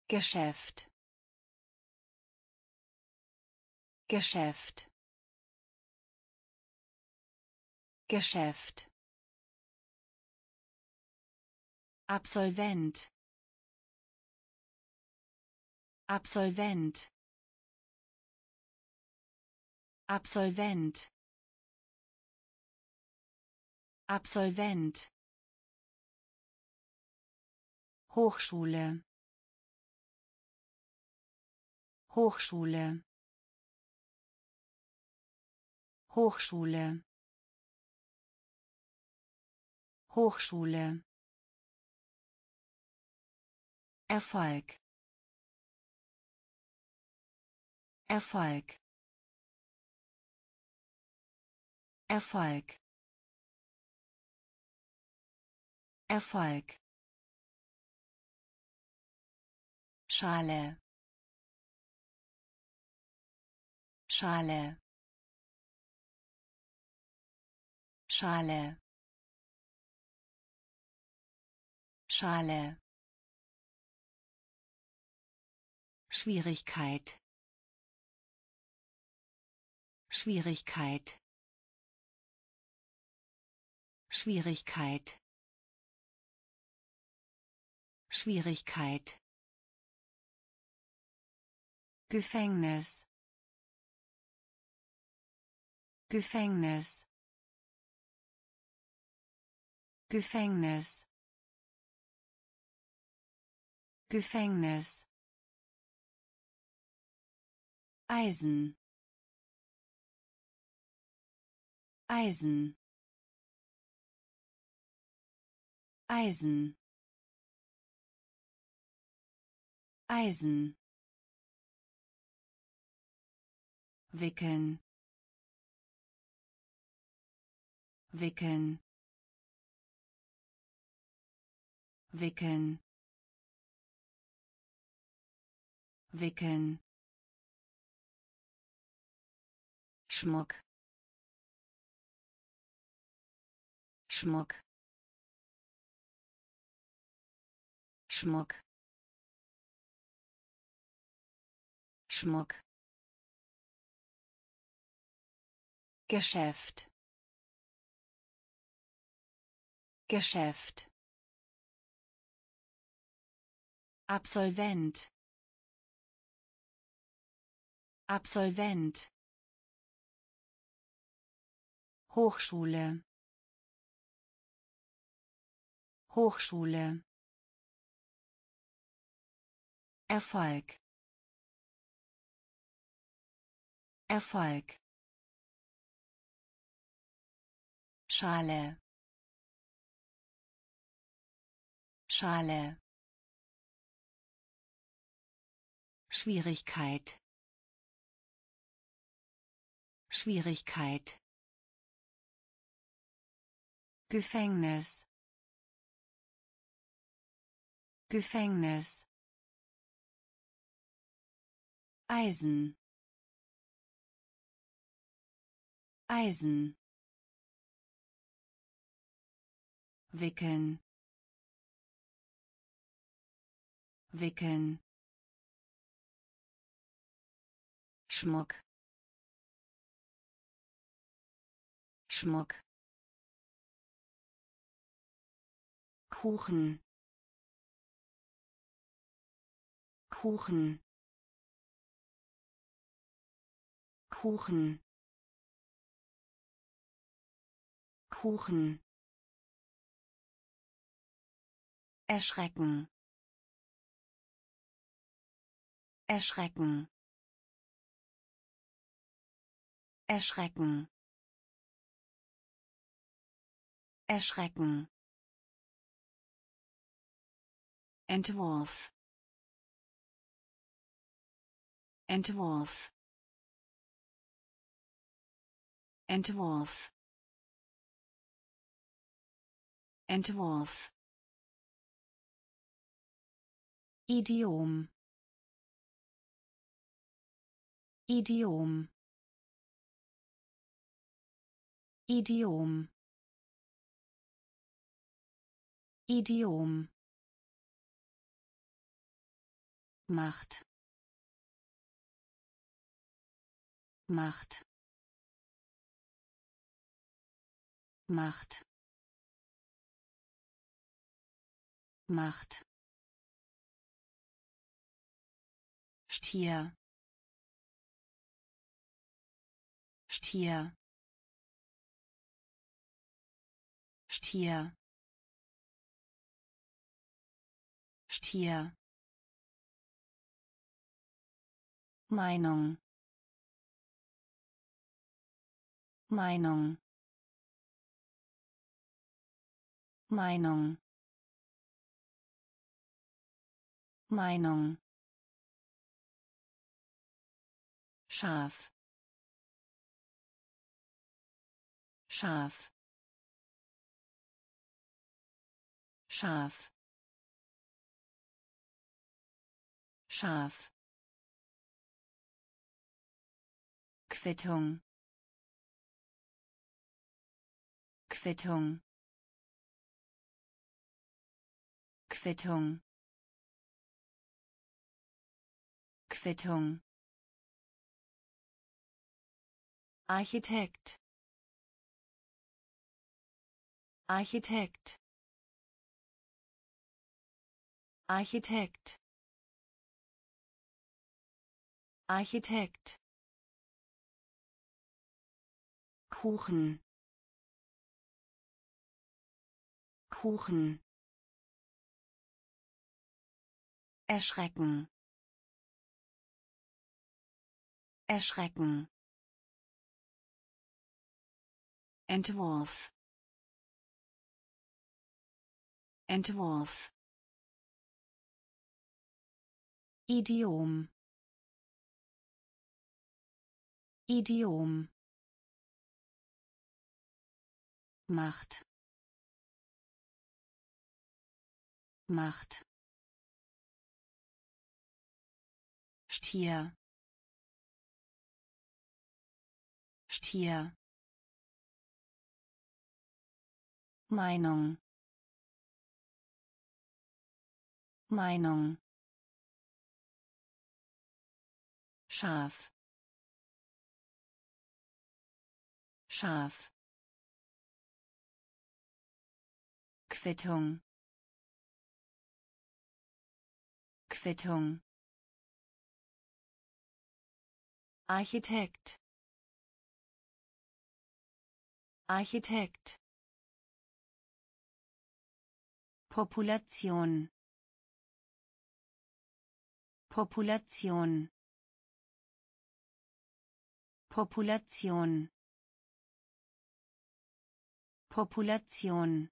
Geschäft. Geschäft. Geschäft. Absolvent. Absolvent. Absolvent. Absolvent Hochschule. Hochschule. Hochschule. Hochschule. Erfolg. Erfolg. Erfolg. Erfolg Schale. Schale. Schale. Schale. Schwierigkeit. Schwierigkeit. Schwierigkeit. Schwierigkeit Gefängnis. Gefängnis. Gefängnis. Gefängnis. Eisen. Eisen. Eisen. Eisen wickeln. Wickeln. Wickeln. Wickeln. Schmuck. Schmuck. Schmuck. Schmuck Geschäft. Geschäft. Absolvent. Absolvent. Hochschule. Hochschule. Erfolg. Erfolg Schale. Schale. Schwierigkeit. Schwierigkeit. Gefängnis. Gefängnis. Eisen. Eisen wickeln. Wickeln. Schmuck. Schmuck. Kuchen. Kuchen. Kuchen. Kuchen Erschrecken. Erschrecken. Erschrecken. Erschrecken. Entwurf. Entwurf. Entwurf. Entwurf. Idiom. Idiom. Idiom. Idiom Macht Macht Macht Macht Stier. Stier. Stier. Stier. Meinung. Meinung. Meinung. Meinung scharf scharf scharf scharf Quittung. Quittung. Quittung. Quittung Architekt. Architekt. Architekt. Architekt. Kuchen. Kuchen. Erschrecken. Erschrecken Entwurf. Entwurf. Idiom. Idiom. Macht. Macht. Stier. Stier Meinung. Meinung. Scharf. Scharf. Quittung. Quittung. Architekt. Architekt Population. Population. Population. Population.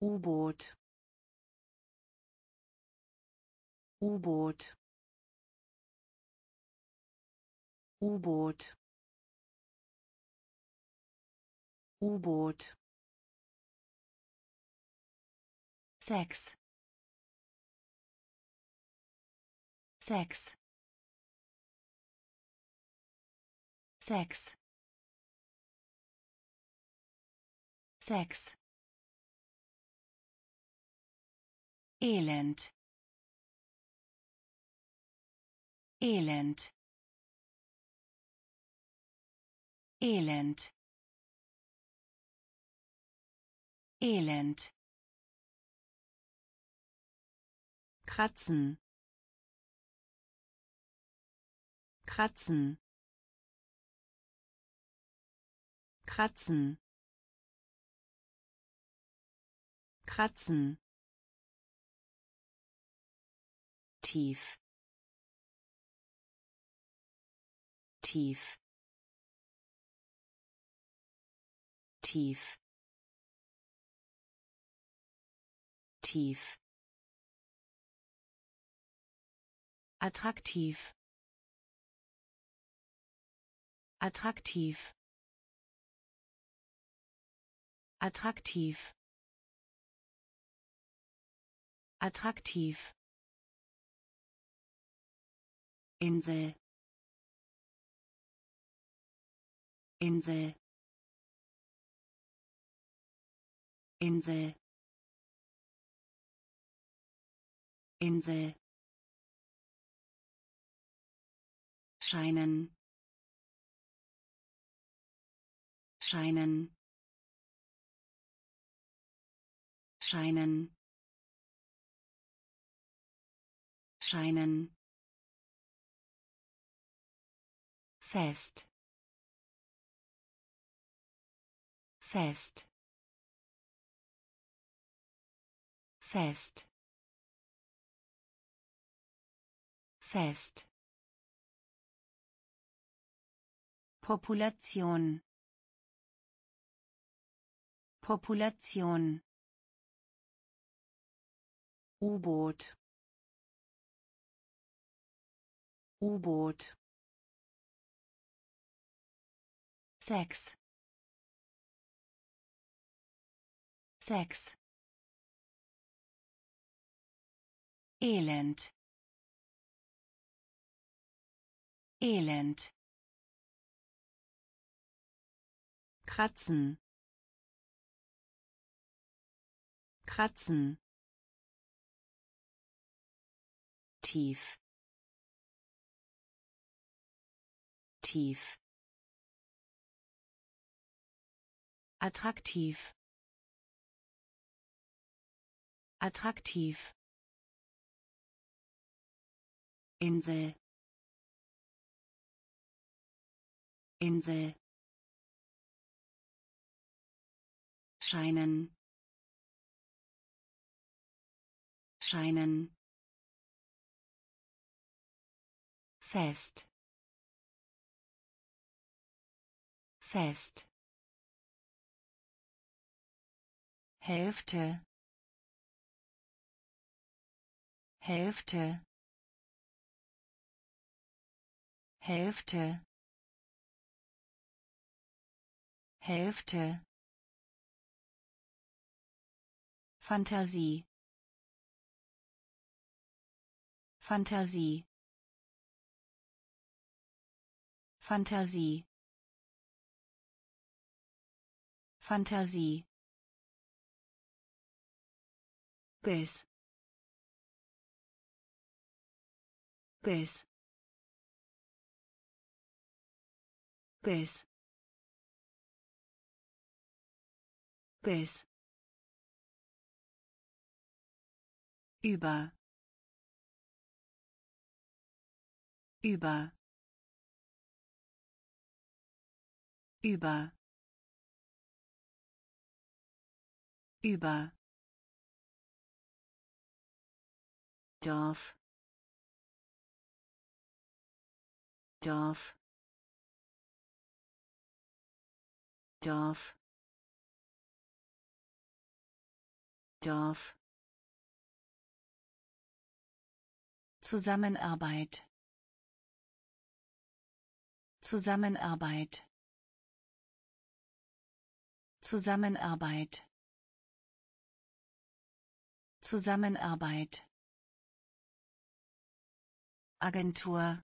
U-Boot. U-Boot. U-Boot. U-Boot Sex Sex Sex Sex Elend. Elend. Elend. Elend kratzen. Kratzen. Kratzen. Kratzen. Tief. Tief. Tief. Tief attraktiv. Attraktiv. Attraktiv. Attraktiv. Insel. Insel. Insel. Insel scheinen. Scheinen. Scheinen. Scheinen. Fest. Fest. Fest. Fest Population. Population. U-Boot. U-Boot. Sex. Sex. Elend. Elend kratzen. Kratzen. Tief. Tief. Attraktiv. Attraktiv. Insel. Insel scheinen. Scheinen. Fest. Fest. Hälfte. Hälfte. Hälfte. Hälfte Fantasie. Fantasie. Fantasie. Fantasie. Bis bis bis bis über. Über. Über. Über. Dorf. Dorf. Dorf. Dorf Zusammenarbeit. Zusammenarbeit. Zusammenarbeit. Zusammenarbeit. Agentur.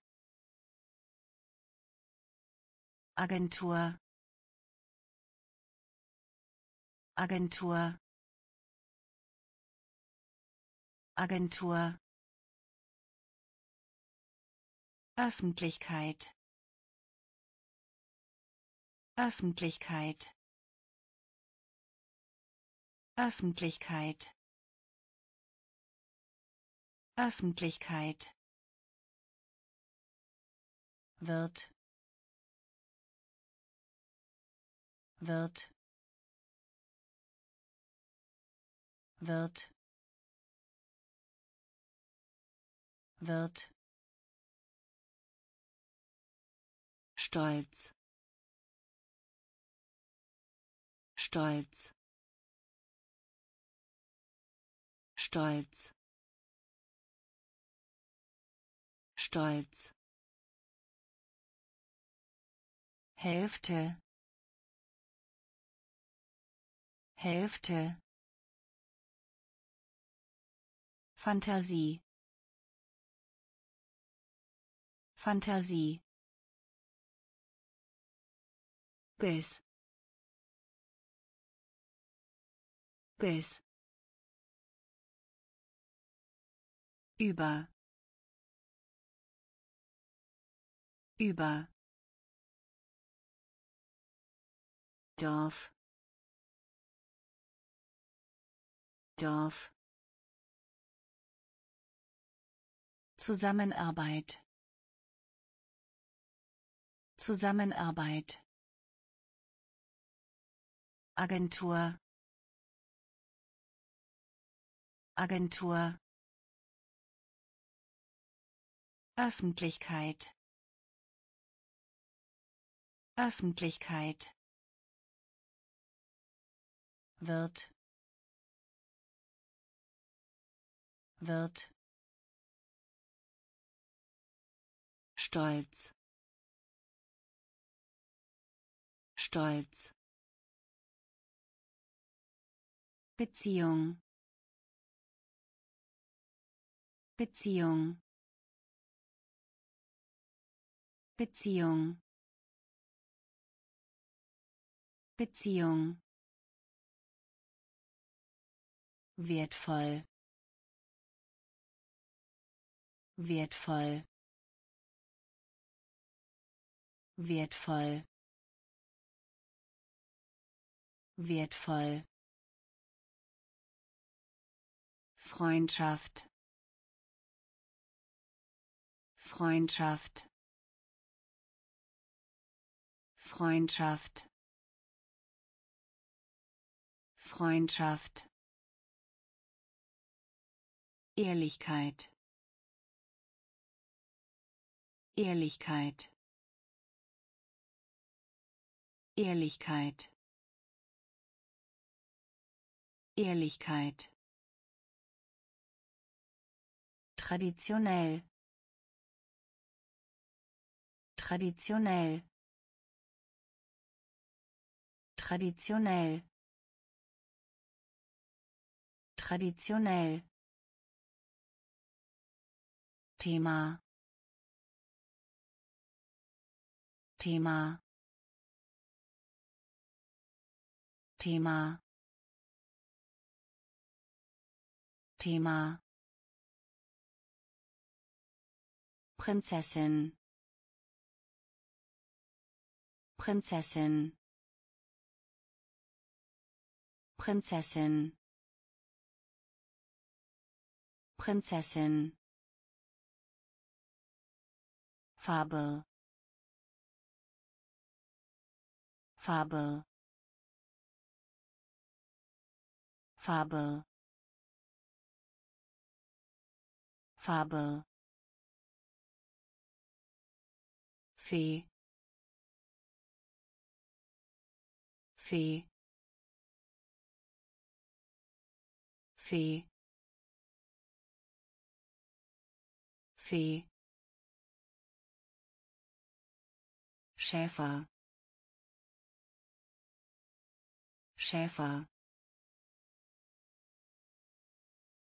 Agentur. Agentur. Agentur Öffentlichkeit. Öffentlichkeit. Öffentlichkeit. Öffentlichkeit. Wird. Wird. Wird. Wird stolz. Stolz. Stolz. Stolz. Hälfte. Hälfte. Fantasie. Fantasie bis bis über. Über. Dorf. Dorf. Zusammenarbeit. Zusammenarbeit Agentur. Agentur. Öffentlichkeit. Öffentlichkeit. Wird wird stolz. Stolz Beziehung. Beziehung. Beziehung. Beziehung. Wertvoll. Wertvoll. Wertvoll. Wertvoll Freundschaft. Freundschaft. Freundschaft. Freundschaft. Ehrlichkeit. Ehrlichkeit. Ehrlichkeit. Ehrlichkeit traditionell. Traditionell. Traditionell. Traditionell. Thema. Thema. Thema. Thema Prinzessin. Prinzessin. Prinzessin. Prinzessin. Farbe Farbe Farbe Farbe Fee. Fee. Fee. Fee. Schäfer. Schäfer.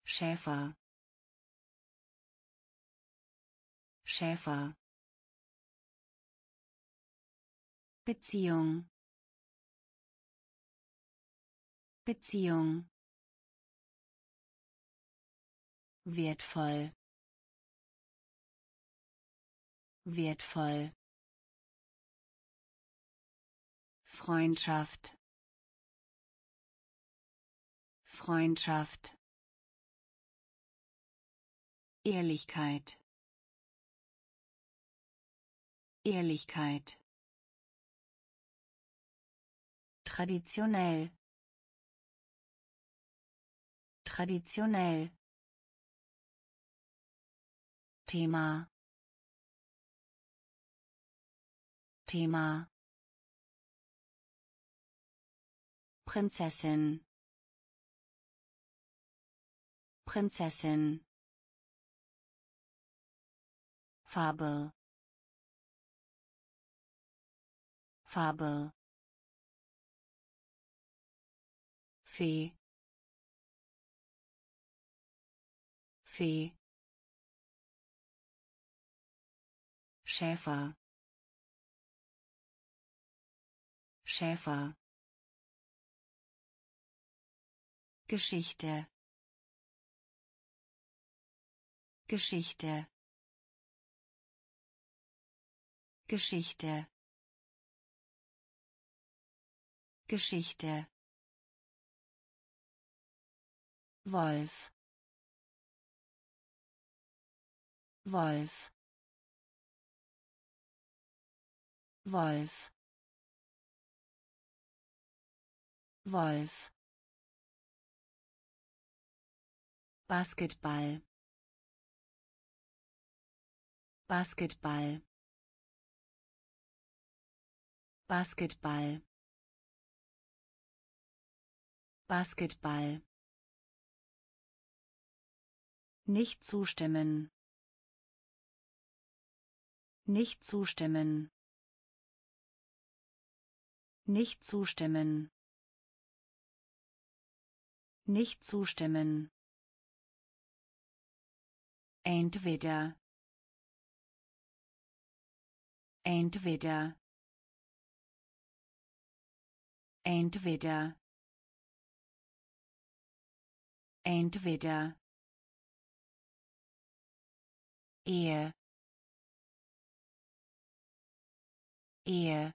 Schäfer. Schäfer Beziehung. Beziehung. Wertvoll. Wertvoll. Freundschaft. Freundschaft. Ehrlichkeit. Ehrlichkeit traditionell. Traditionell. Thema. Thema. Prinzessin. Prinzessin. Farbe Farbe Fee. Fee. Schäfer. Schäfer. Geschichte. Geschichte. Geschichte. Geschichte Wolf. Wolf. Wolf. Wolf. Basketball. Basketball. Basketball. Basketball nicht zustimmen. Nicht zustimmen. Nicht zustimmen. Nicht zustimmen. Entweder. Entweder. Entweder. Entweder Ehe. Ehe.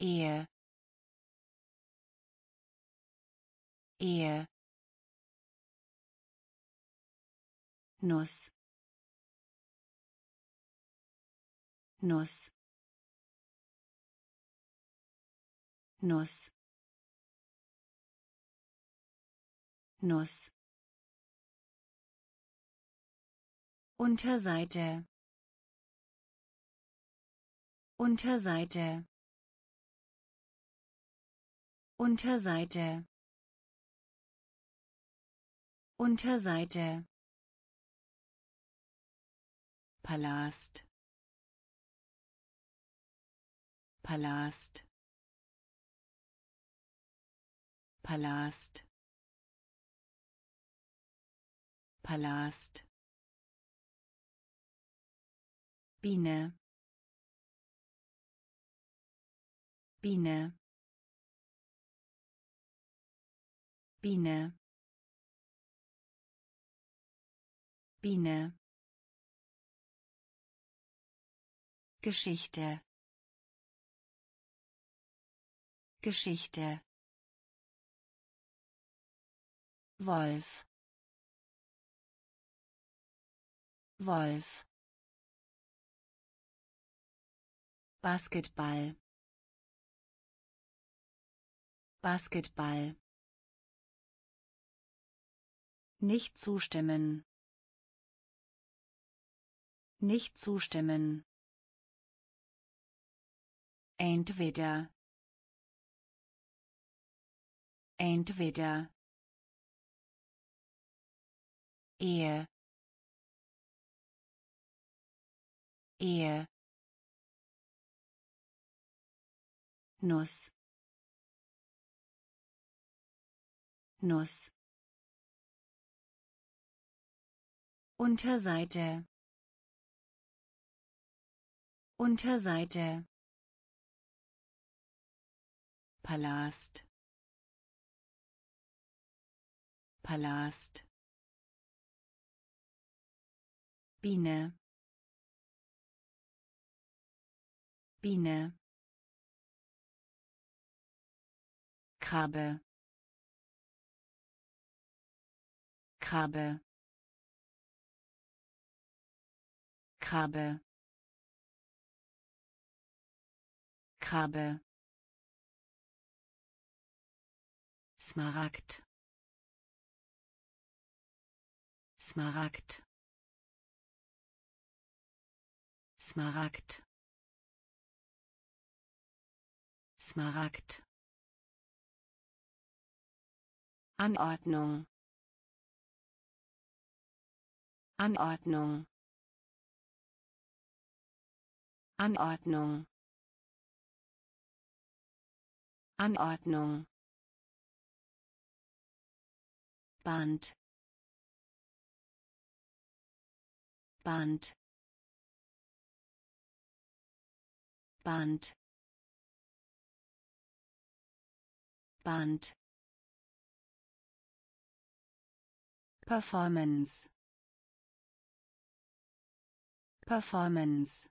Ehe. Ehe. Nuss. Nuss. Nuss. Nuss Unterseite. Unterseite. Unterseite. Unterseite. Palast. Palast. Palast. Palast Biene. Biene. Biene. Biene. Geschichte. Geschichte. Wolf. Wolf Basketball. Basketball. Nicht zustimmen. Nicht zustimmen. Entweder. Entweder. Ehe. Ehe Nuss. Nuss. Unterseite. Unterseite. Palast. Palast. Biene. Biene Krabbe. Krabbe. Krabbe. Krabbe. Smaragd. Smaragd. Smaragd. Smaragd Anordnung. Anordnung. Anordnung. Anordnung. Band. Band. Band. Band Performance. Performance.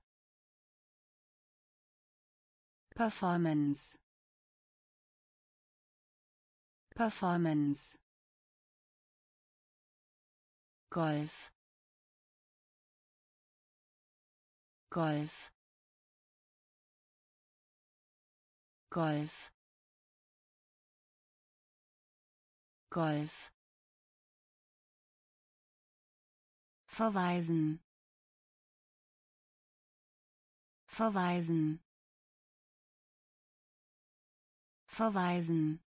Performance. Performance. Golf. Golf. Golf. Golf verweisen. Verweisen. Verweisen.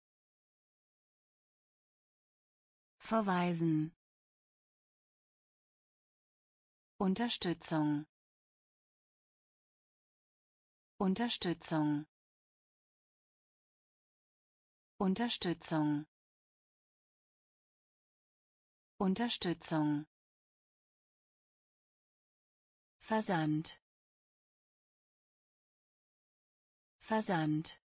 Verweisen. Unterstützung. Unterstützung. Unterstützung. Unterstützung Versand. Versand.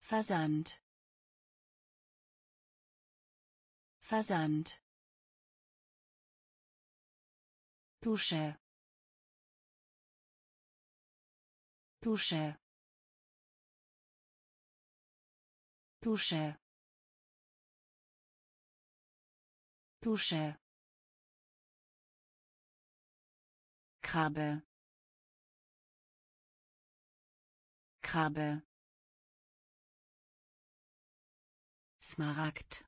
Versand. Versand. Dusche. Dusche. Dusche. Dusche Krabbe. Krabbe. Smaragd.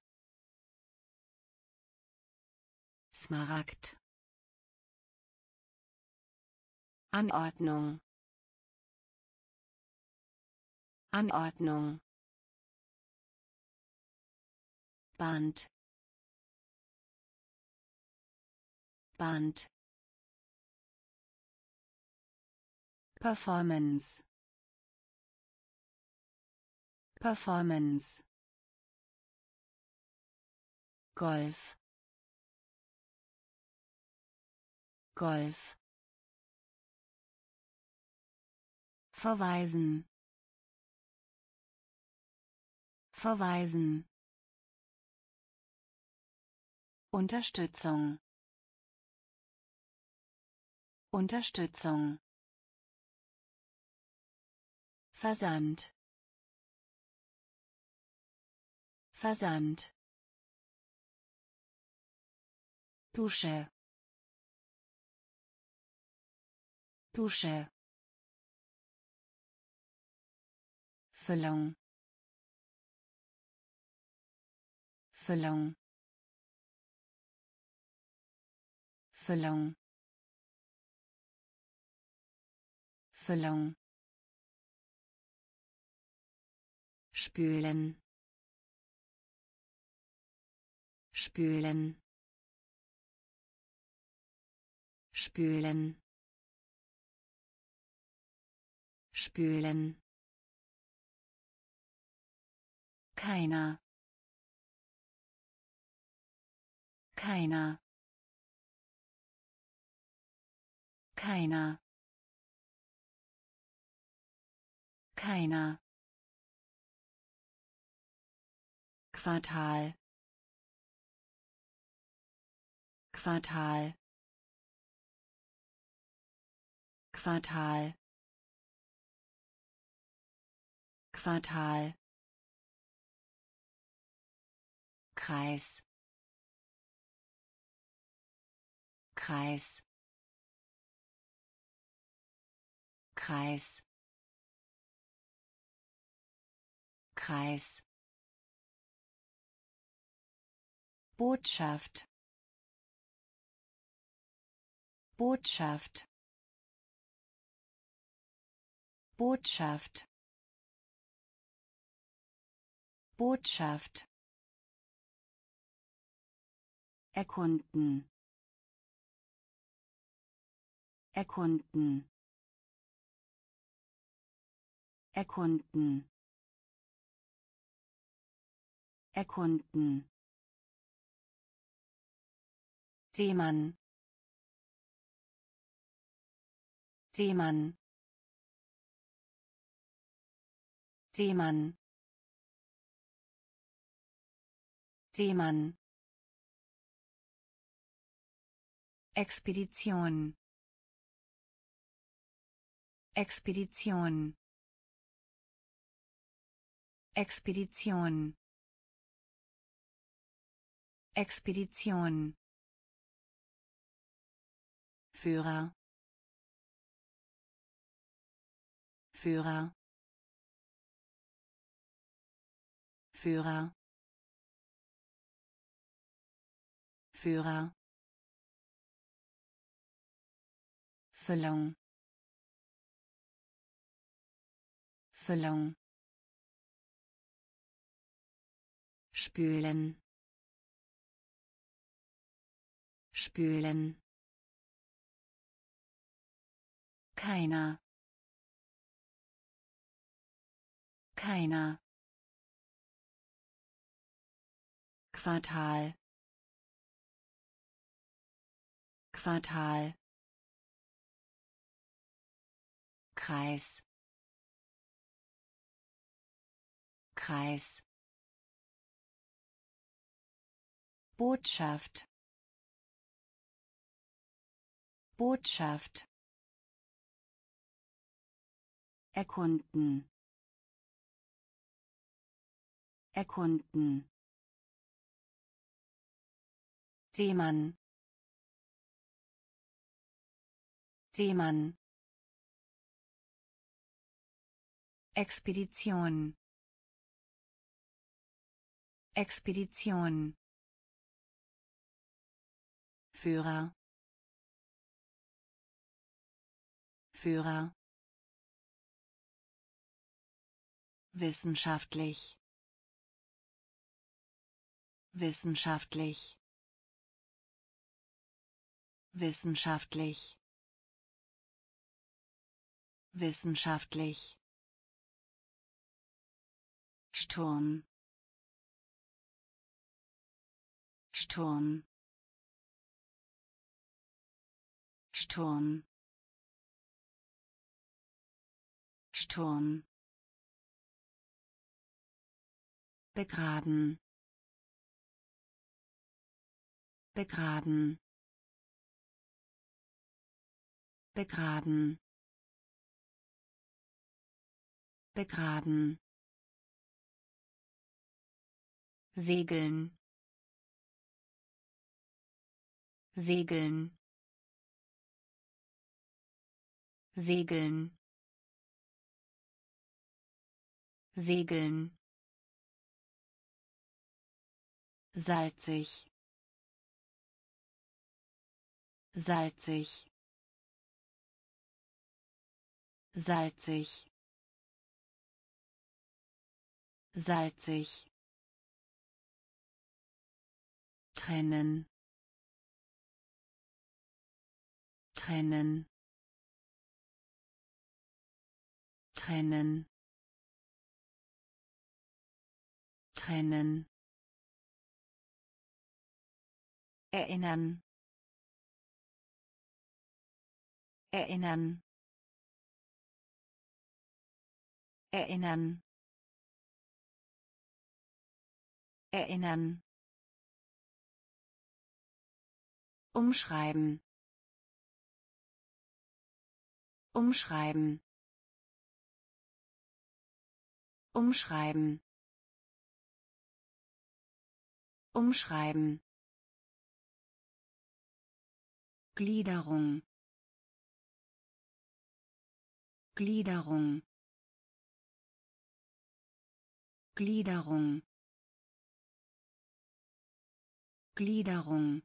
Smaragd. Anordnung. Anordnung. Band. Band Performance. Performance. Golf. Golf. Verweisen. Verweisen. Unterstützung. Unterstützung Versand. Versand. Dusche. Dusche. Füllung. Füllung. Füllung. Füllung spülen. Spülen. Spülen. Spülen. Keiner. Keiner. Keiner. Keiner Quartal. Quartal. Quartal. Quartal. Kreis. Kreis. Kreis. Kreis Botschaft. Botschaft. Botschaft. Botschaft. Erkunden. Erkunden. Erkunden. Erkunden Seemann. Seemann. Seemann. Seemann. Expedition. Expedition. Expedition. Expedition Führer. Führer. Führer. Führer. Füllung Füllung spülen. Spülen keiner. Keiner. Quartal. Quartal. Kreis. Kreis. Botschaft. Botschaft erkunden. Erkunden. Seemann. Seemann. Expedition. Expedition. Führer. Führer wissenschaftlich. Wissenschaftlich. Wissenschaftlich. Wissenschaftlich. Sturm. Sturm. Sturm. Sturm begraben. Begraben. Begraben. Begraben. Segeln. Segeln. Segeln. Segeln salzig. Salzig. Salzig. Salzig. Trennen. Trennen. Trennen. Trennen erinnern. Erinnern. Erinnern. Erinnern. Umschreiben. Umschreiben. Umschreiben. Umschreiben Gliederung. Gliederung. Gliederung. Gliederung.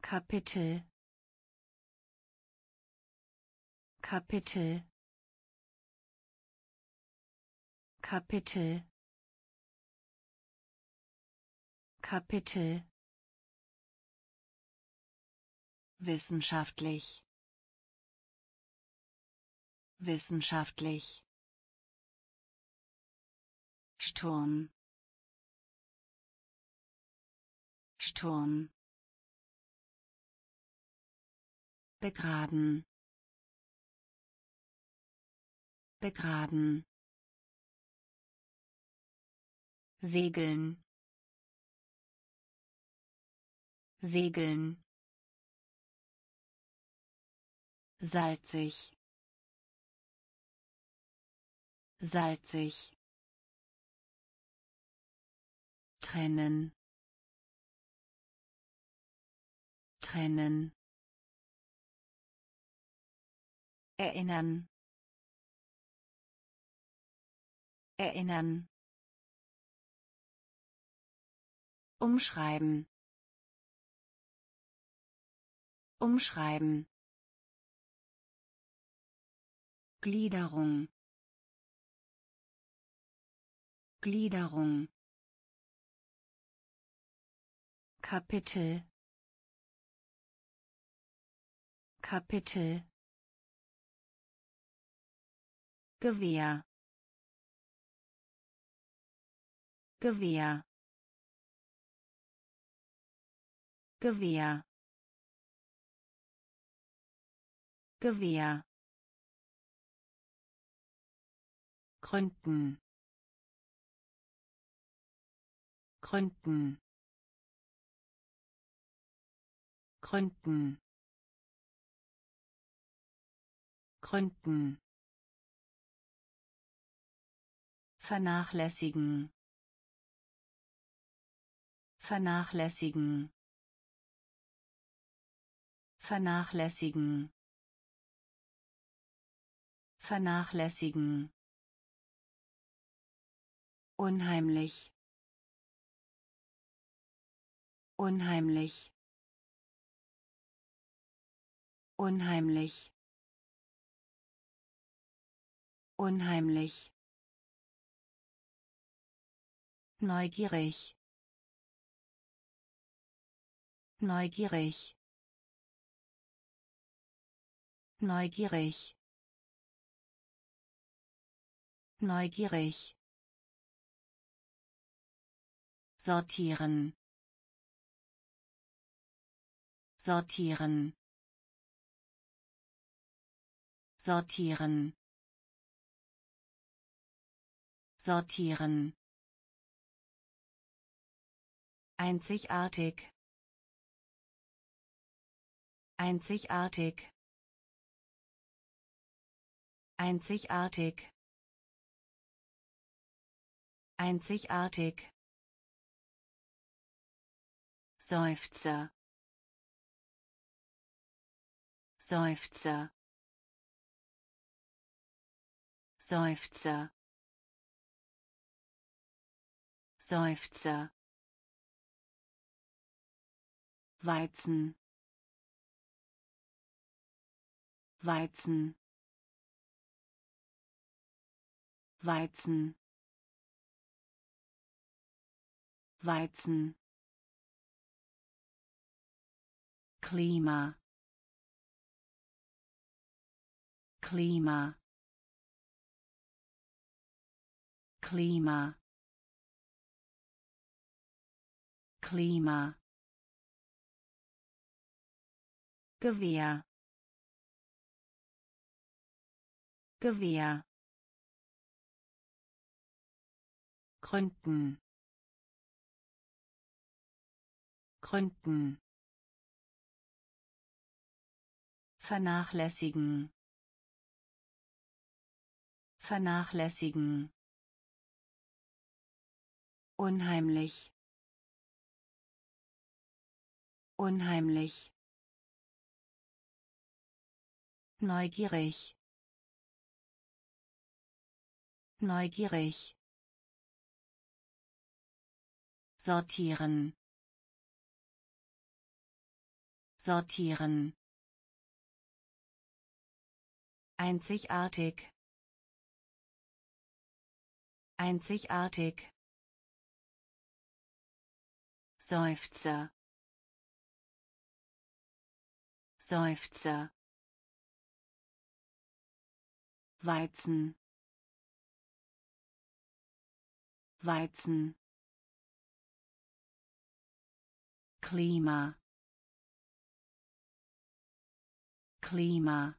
Kapitel. Kapitel. Kapitel. Kapitel wissenschaftlich. Wissenschaftlich. Sturm. Sturm. Begraben. Begraben. Segeln. Segeln salzig. Salzig. Trennen. Trennen. Erinnern. Erinnern. Umschreiben. Umschreiben Gliederung. Gliederung. Kapitel. Kapitel. Gewehr. Gewehr. Gewehr. Gewehr gründen. Gründen. Gründen. Gründen. Vernachlässigen. Vernachlässigen. Vernachlässigen. Vernachlässigen unheimlich. Unheimlich. Unheimlich. Unheimlich. Neugierig. Neugierig. Neugierig. Neugierig sortieren. Sortieren. Sortieren. Sortieren. Einzigartig. Einzigartig. Einzigartig. Einzigartig Seufzer. Seufzer. Seufzer. Seufzer. Weizen. Weizen. Weizen. Weizen Klima. Klima. Klima. Klima. Gewehr. Gewehr. Gründen. Gründen vernachlässigen. Vernachlässigen. Unheimlich. Unheimlich. Neugierig. Neugierig. Sortieren. Sortieren einzigartig. Einzigartig. Seufzer. Seufzer. Weizen. Weizen. Klima. Klima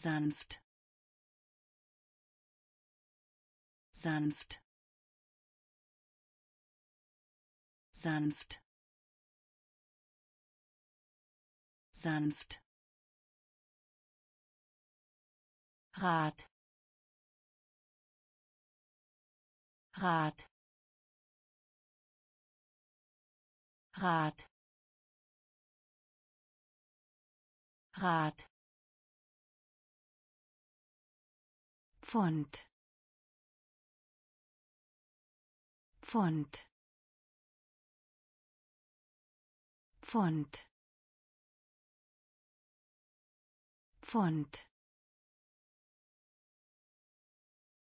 sanft. Sanft. Sanft. Sanft. Rat. Rat. Rat. Rat Pfund Pfund Pfund Pfund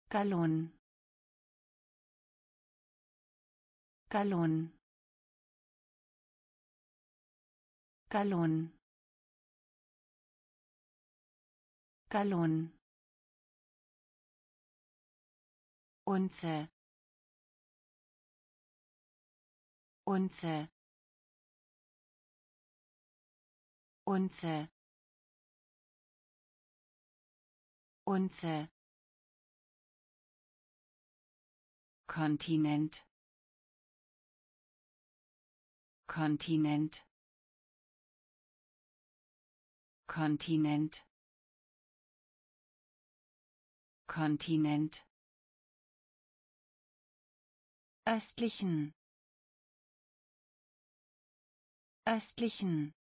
Gallon. Gallon. Gallon. Gallon Unze. Unze. Unze. Unze. Kontinent. Kontinent. Kontinent. Kontinent östlichen östlichen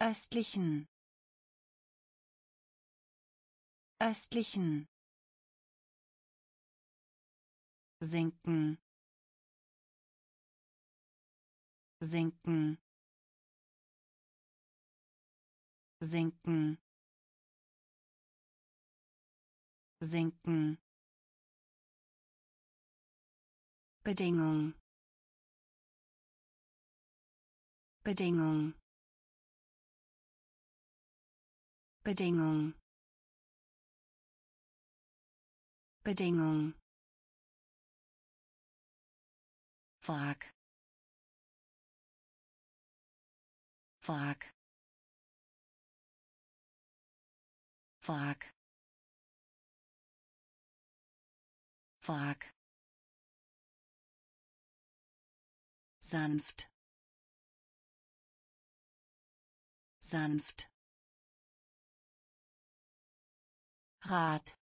östlichen östlichen. Sinken. Sinken. Sinken. Sinken Bedingung. Bedingung. Bedingung. Bedingung. Frag. Frag. Frag. Frag sanft. Sanft. Rat.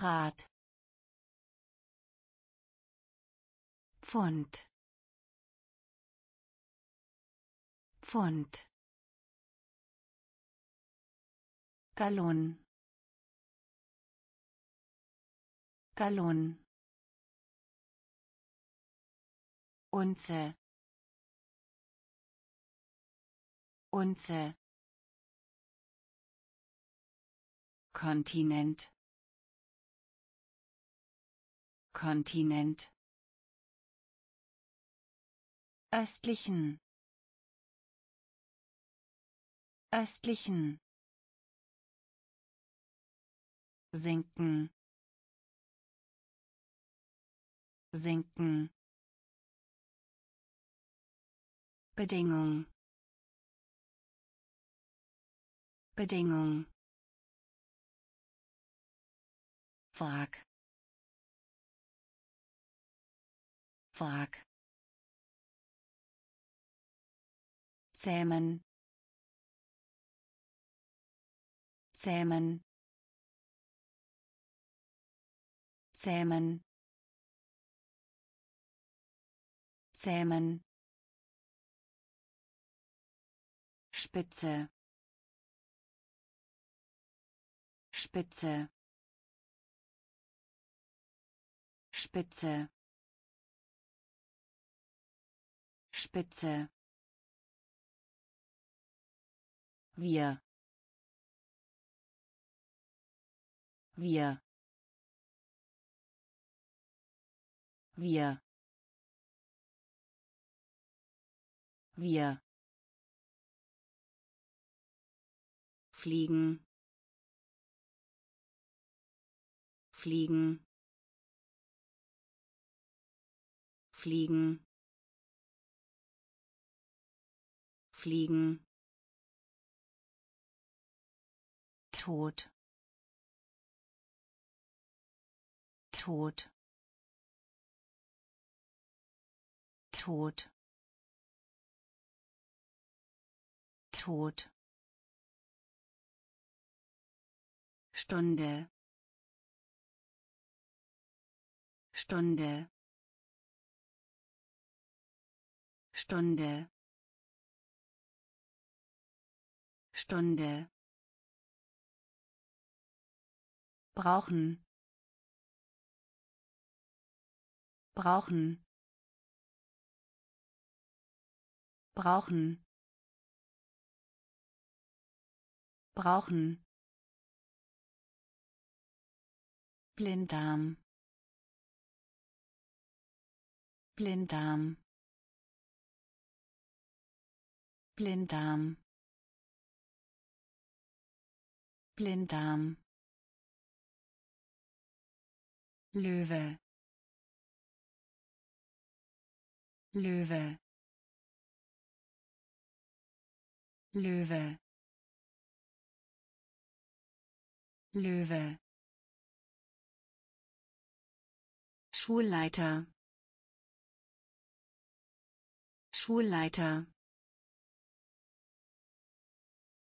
Rat. Pfund. Pfund. Gallon. Gallon Unze. Unze. Kontinent. Kontinent. Östlichen. Östlichen. Sinken. Sinken Bedingung. Bedingung. Frag. Frag. Zähmen. Zähmen. Zähmen. Zähmen Spitze Spitze Spitze Spitze Wir. Wir. Wir. Wir. Fliegen. Fliegen. Fliegen. fliegen Tod Tod Tod Tod Stunde. Stunde. Stunde. Stunde. Brauchen. Brauchen. Brauchen. Brauchen Blinddarm. Blinddarm. Blinddarm. Blinddarm. Löwe. Löwe. Löwe. Löwe Schulleiter. Schulleiter.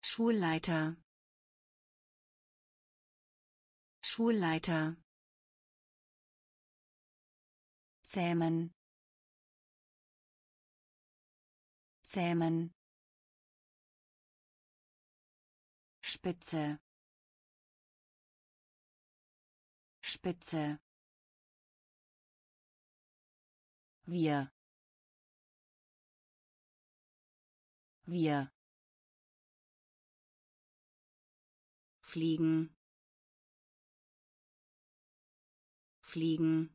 Schulleiter. Schulleiter. Zähmen. Zähmen. Spitze. Spitze wir. Wir. Fliegen. Fliegen.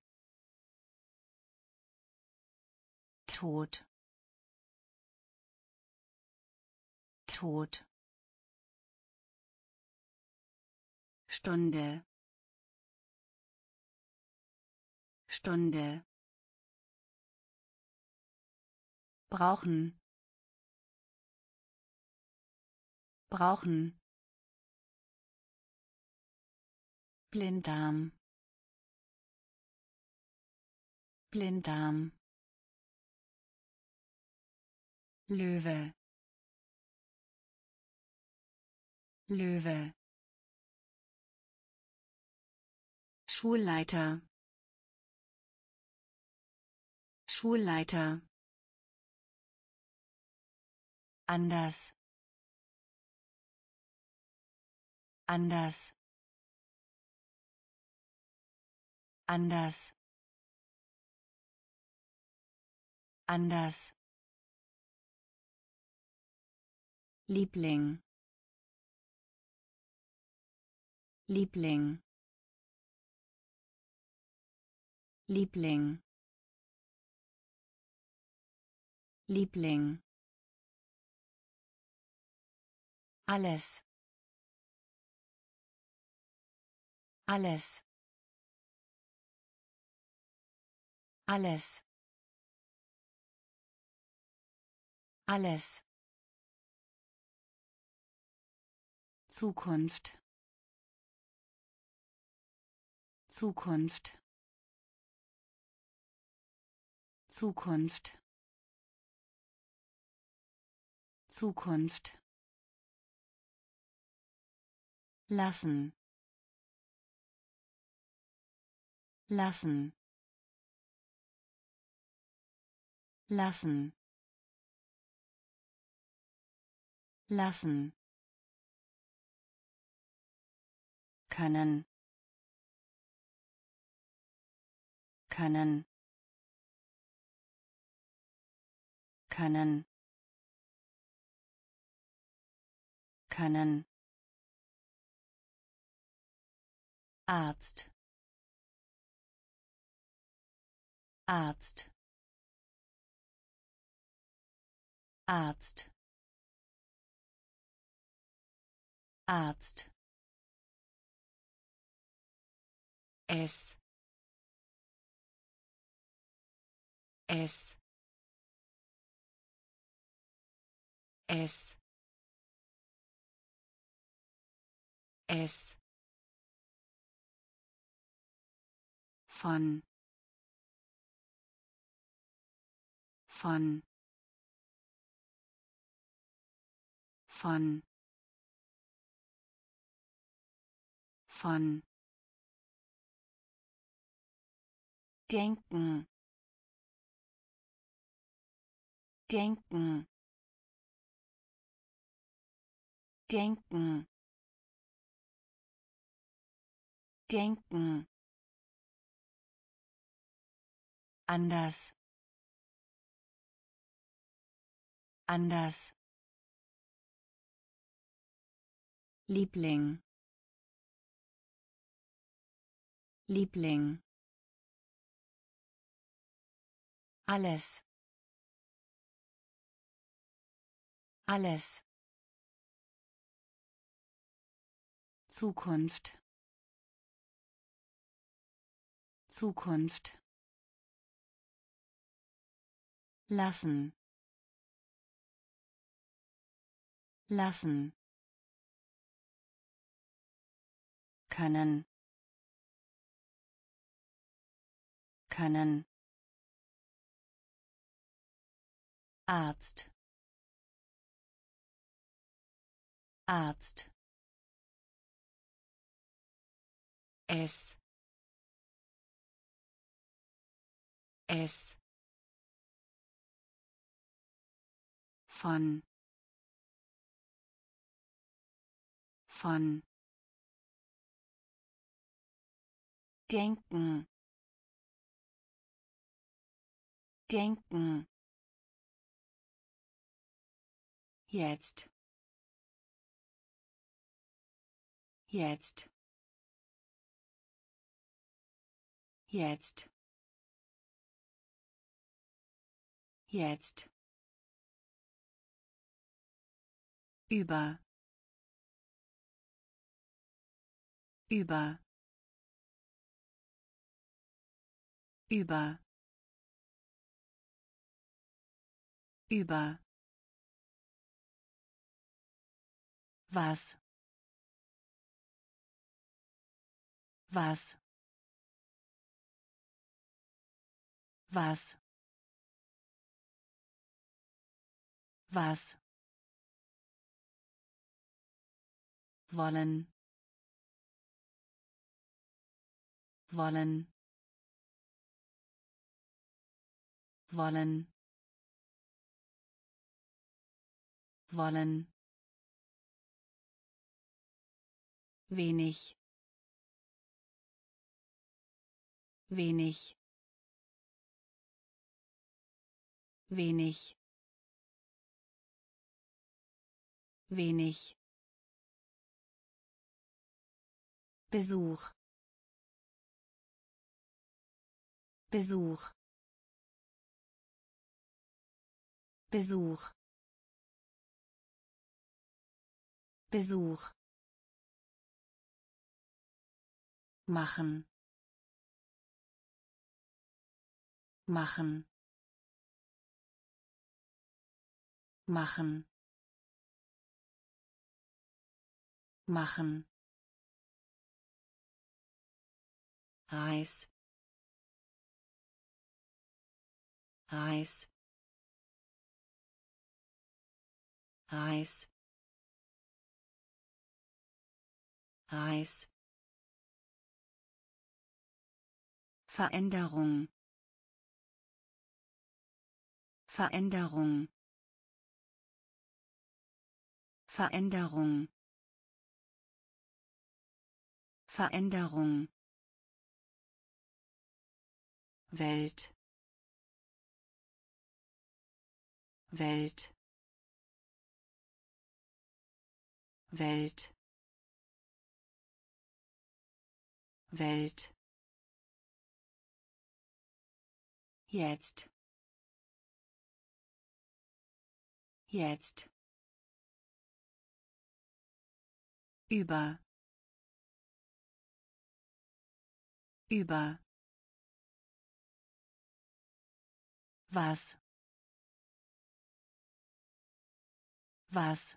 Tod. Tod. Stunde. Stunde brauchen. Brauchen. Blinddarm. Blinddarm. Löwe. Löwe. Schulleiter. Schulleiter anders. Anders. Anders. Anders. Liebling. Liebling. Liebling. Liebling alles. Alles. Alles. Alles. Zukunft. Zukunft. Zukunft. Zukunft lassen. Lassen. Lassen. Lassen. Können. Können. Können. Können Arzt. Arzt. Arzt. Arzt. Es. Es. Es. Es von. Von. Von. Von. Denken. Denken. Denken. Denken anders. Anders. Liebling. Liebling. Alles. Alles. Zukunft. Zukunft lassen. Lassen. Können. Können. Arzt. Arzt. Es. Es von. Von. Denken. Denken. Jetzt. Jetzt. Jetzt. Jetzt über. Über. Über. Über. Was? Was? Was? Was wollen. Wollen. Wollen. Wollen. Wenig. Wenig. Wenig. Wenig Besuch. Besuch. Besuch. Besuch. Machen. Machen. Machen. Machen Reis. Reis. Reis. Reis. Veränderung. Veränderung. Veränderung. Veränderung Welt. Welt. Welt. Welt. Jetzt. Jetzt. Über. Über was? Was.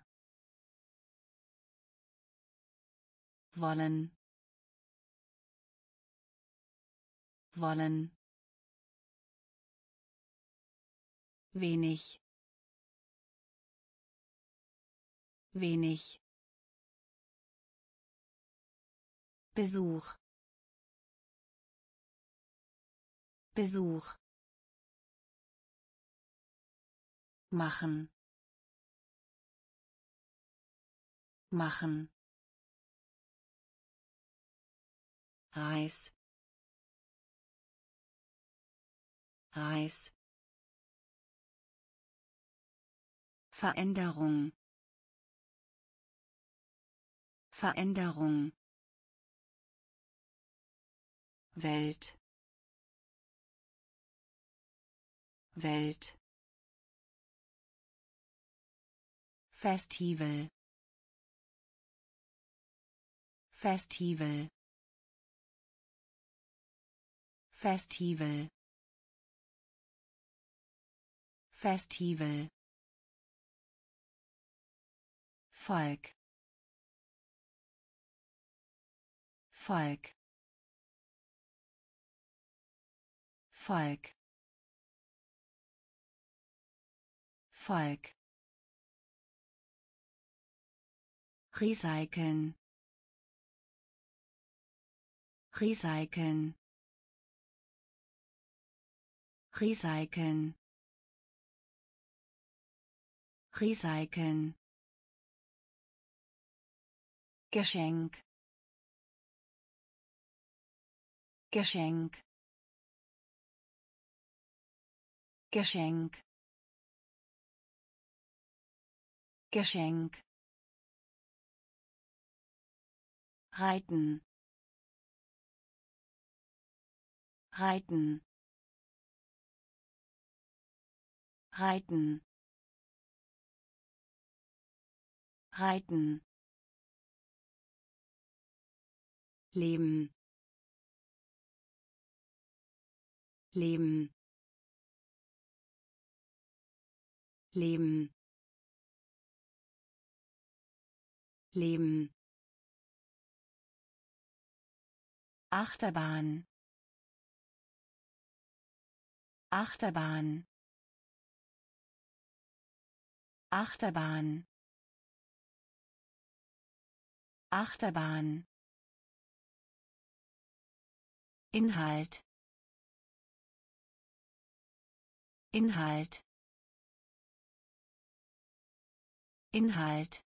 wollen? Wollen? Wenig? Wenig? Besuch? Besuch machen. Machen. Reis. Reis. Veränderung. Veränderung. Welt. Welt Festival. Festival. Festival. Festival. Volk. Volk. Volk. Volk Recyceln. Recyceln. Recyceln. Recyceln. Geschenk. Geschenk. Geschenk. Geschenk reiten. Reiten. Reiten. Reiten. Leben. Leben. Leben. Leben Achterbahn. Achterbahn. Achterbahn. Achterbahn. Inhalt. Inhalt. Inhalt.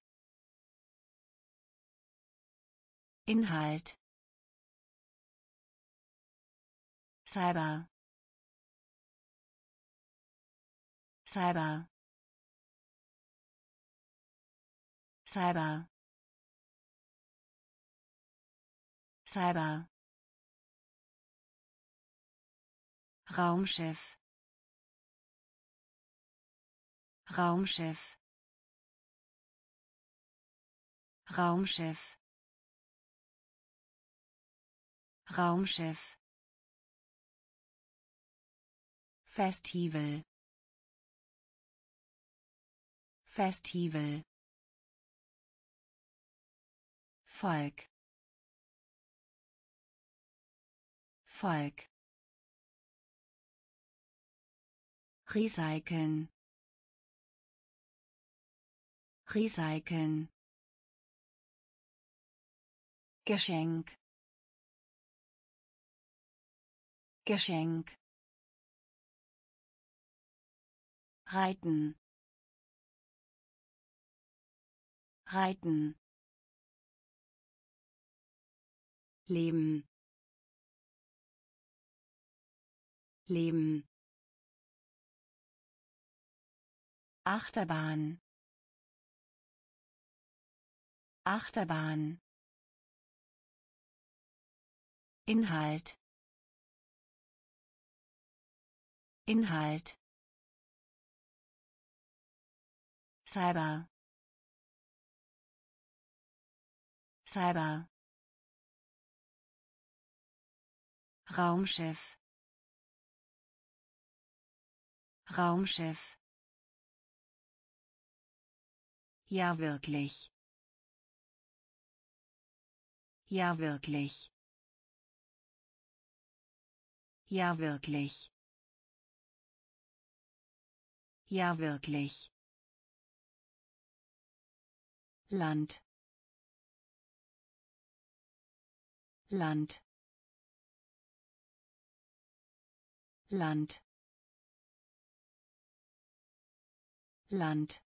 Inhalt Cyber. Cyber. Cyber. Cyber. Raumschiff. Raumschiff. Raumschiff. Raumschiff Festival. Festival. Volk. Volk. Recyceln. Recyceln. Geschenk. Geschenk reiten. Reiten. Leben. Leben. Achterbahn. Achterbahn. Inhalt. Inhalt Cyber Cyber Raumschiff Raumschiff Ja wirklich. Ja wirklich. Ja wirklich. Ja wirklich. Land. Land. Land. Land.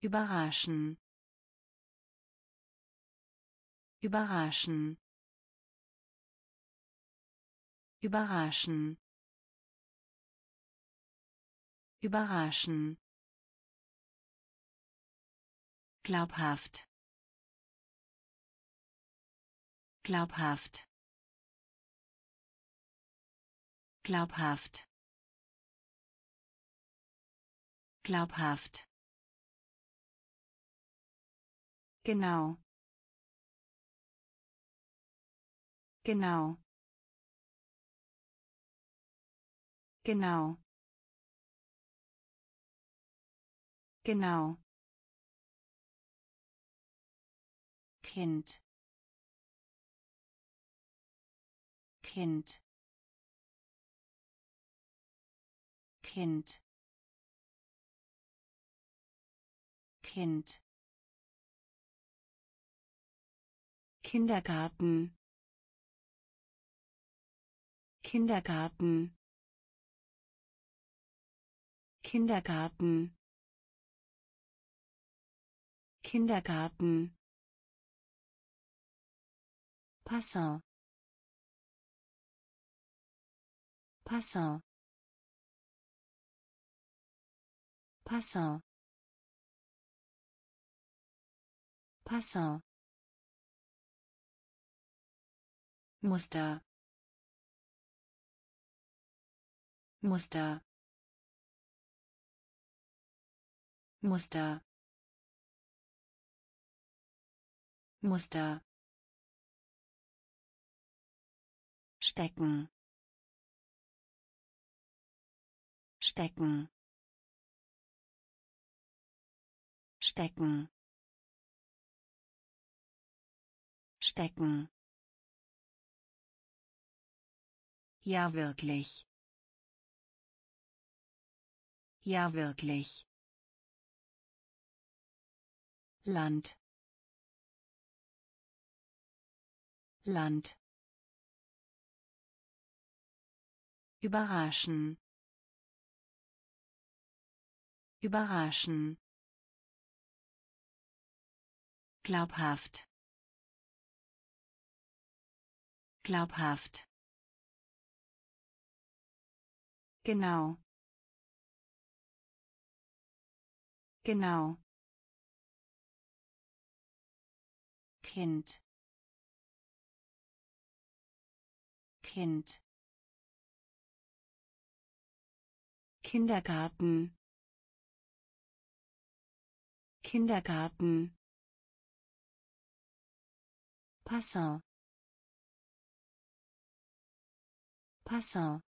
Überraschen. Überraschen. Überraschen. Überraschen. Glaubhaft. Glaubhaft. Glaubhaft. Glaubhaft. Genau. Genau. Genau. Genau. Kind. Kind. Kind. Kind. Kindergarten. Kindergarten. Kindergarten. Kindergarten. Passant. Passant. Passant. Passant. Muster. Muster. Muster. Muster. Stecken. Stecken. Stecken. Stecken. Ja wirklich. Ja wirklich. Land. Land Überraschen. Überraschen. Glaubhaft. Glaubhaft. Genau. Genau. Kind. Kind. Kindergarten. Kindergarten. Passant. Passant.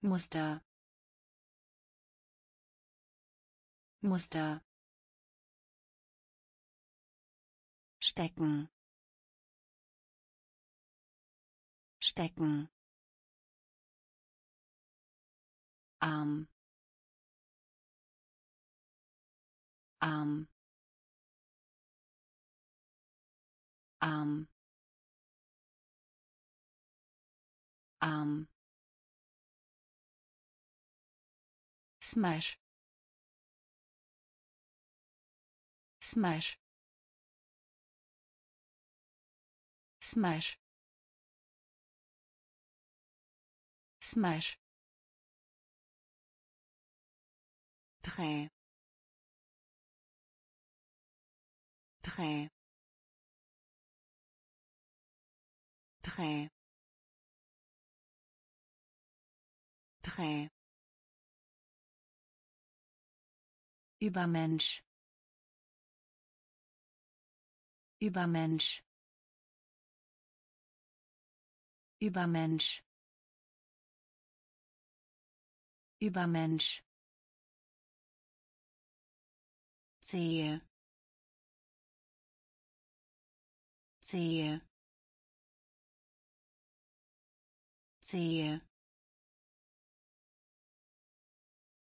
Muster. Muster. Stecken. Stecken. Arm. Arm. Arm. Arm. Smash. Smash. Smash. Smash. Très. Très. Très. Très. Übermensch. Übermensch. Übermensch. Übermensch. Zehe. Zehe. Zehe.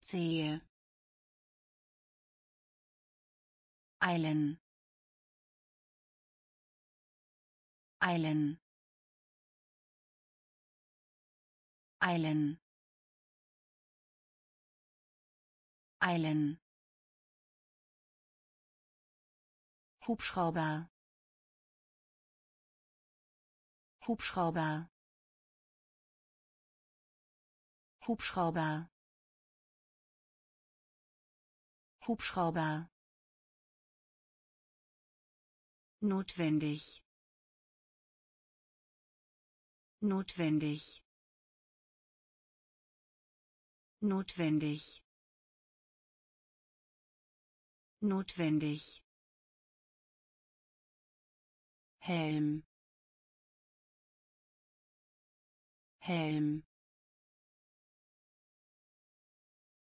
Zehe. eilen eilen eilen eilen Hubschrauber. Hubschrauber. Hubschrauber. Hubschrauber. Notwendig. Notwendig. Notwendig. Notwendig Helm. Helm.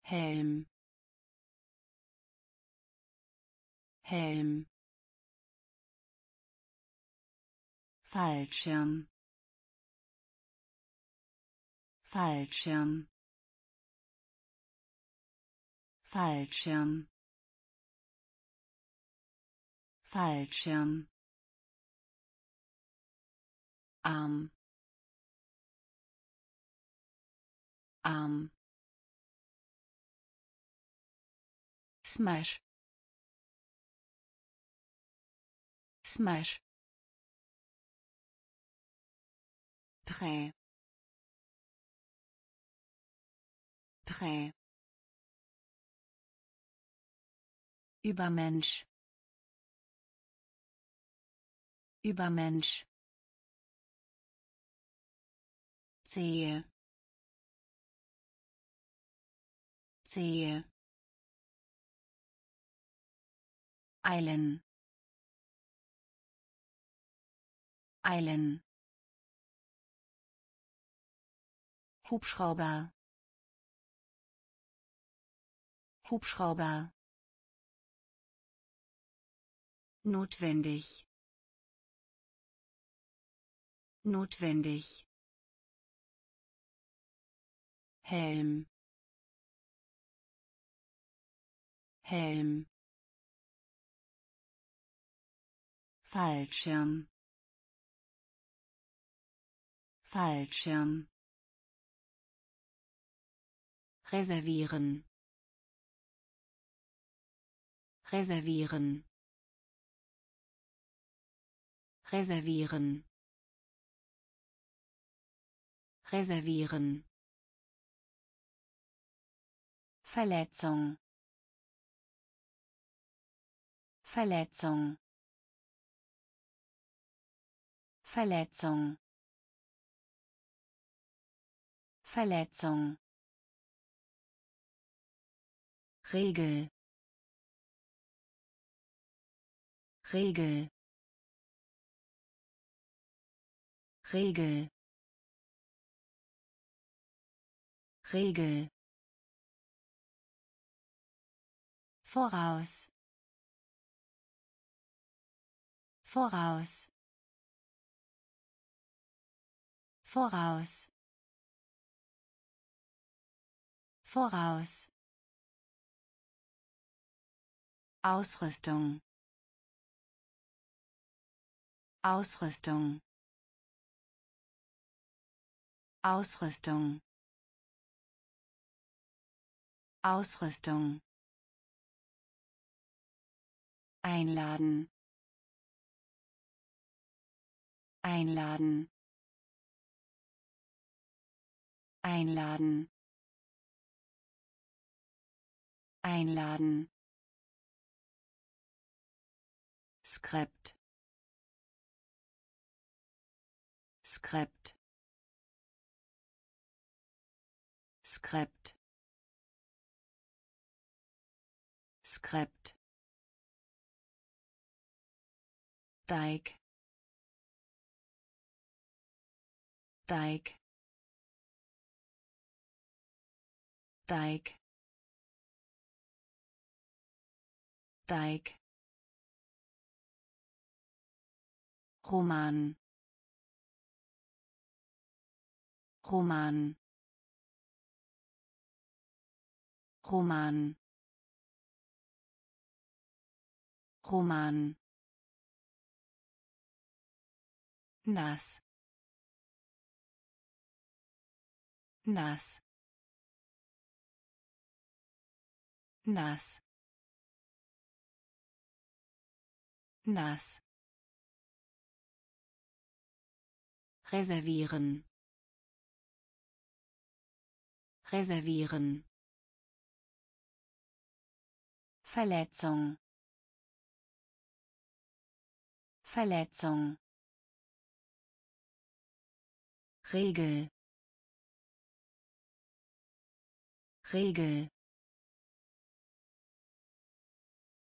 Helm. Helm. Fallschirm. Fallschirm. Fallschirm. Fallschirm Arm Arm Smash Smash Trait. Trait. Übermensch. Übermensch. Zehe. Zehe. eilen. Eilen. Hubschrauber. Hubschrauber. Notwendig. Notwendig Helm. Helm. Fallschirm. Fallschirm. Reservieren. Reservieren. Reservieren. Reservieren Verletzung. Verletzung. Verletzung. Verletzung. Regel. Regel. Regel. Regel voraus. Voraus. Voraus. Voraus. Ausrüstung. Ausrüstung. Ausrüstung. Ausrüstung einladen. Einladen. Einladen. Einladen. Skript. Skript. Skript. Skript Teig. Teig. Teig. Teig. Roman. Roman. Roman. Roman nass. Nass. Nass. Nass. Reservieren. Reservieren. Verletzung. Verletzung Regel. Regel.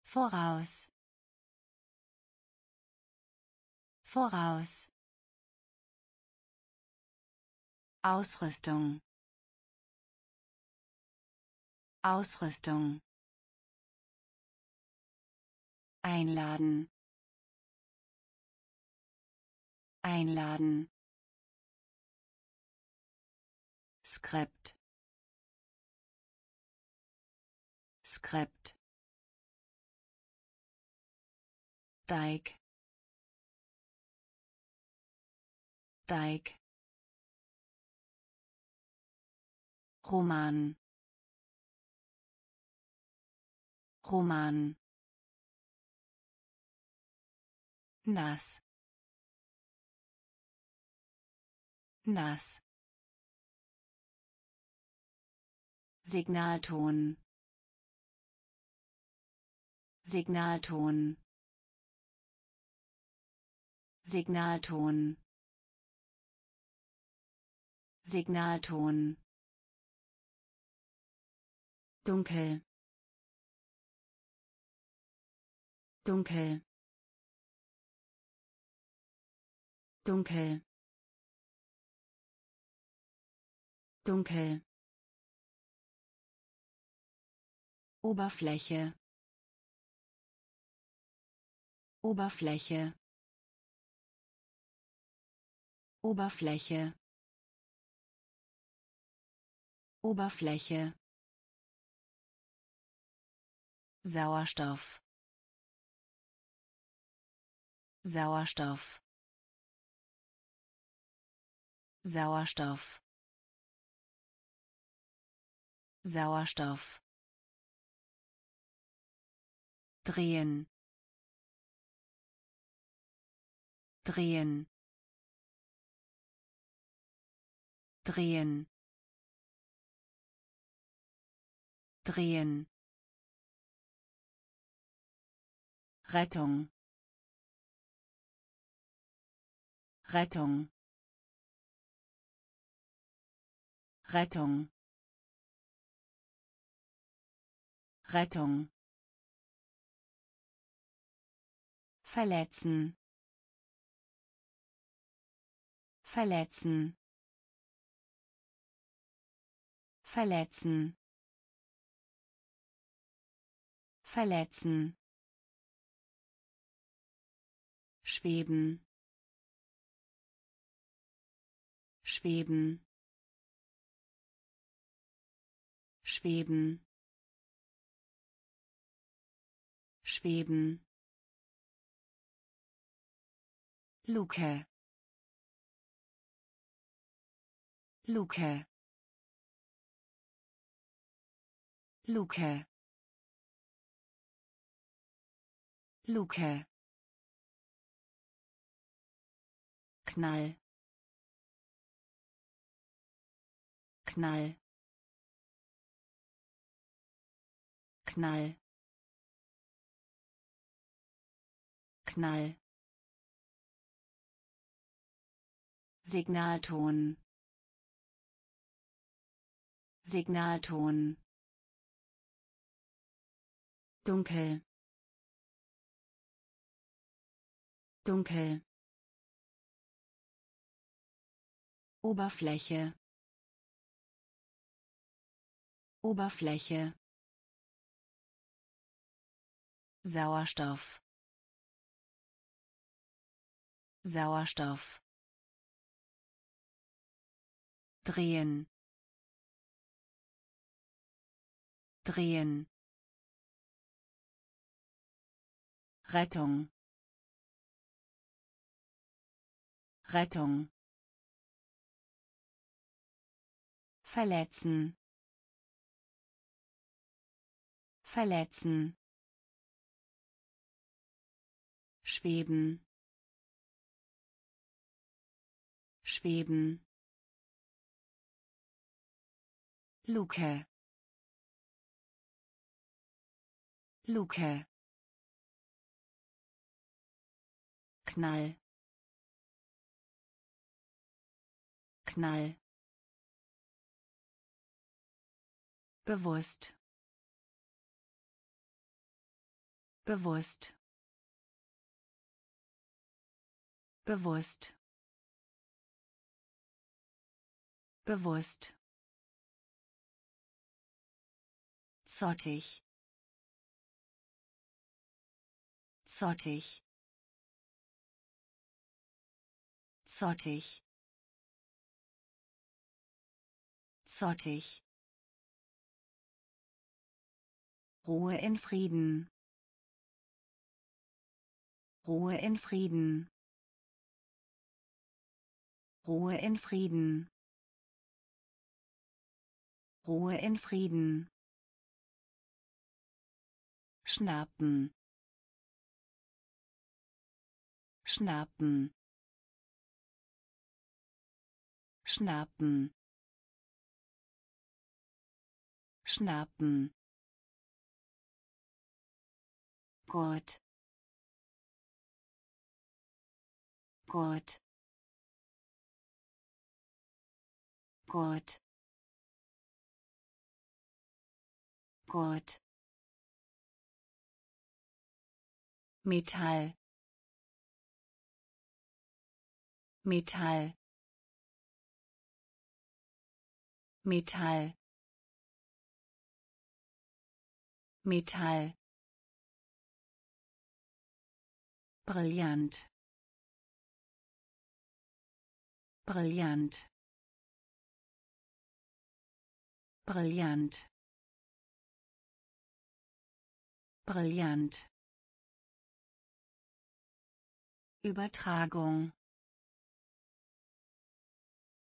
Voraus. Voraus. Ausrüstung. Ausrüstung. Einladen. Einladen Skript. Skript. Teig. Teig. Roman. Roman. Nass. Nass Signalton. Signalton. Signalton. Signalton. Dunkel. Dunkel. Dunkel. Dunkel Oberfläche. Oberfläche. Oberfläche. Oberfläche. Sauerstoff. Sauerstoff. Sauerstoff. Sauerstoff drehen. Drehen. Drehen. Drehen. Rettung. Rettung. Rettung. Rettung verletzen. Verletzen. Verletzen. Verletzen. Schweben. Schweben. Schweben. Schweben Luke. Luke. Luke. Luke. Knall. Knall. Knall. Knall Signalton. Signalton. Dunkel. Dunkel. Oberfläche. Oberfläche. Sauerstoff. Sauerstoff drehen. Drehen. Rettung. Rettung. Verletzen. Verletzen. Schweben. Schweben Luke. Luke. Knall. Knall. Bewusst. Bewusst. Bewusst. Bewusst zottig zottig zottig zottig Ruhe in Frieden. Ruhe in Frieden. Ruhe in Frieden. Ruhe in Frieden. Schnappen. Schnappen. Schnappen. Schnappen. Gurt. Gurt. Gurt. Gurt. Metall. Metall. Metall. Metall. Brillant. Brillant. Brillant. Brillant. Übertragung.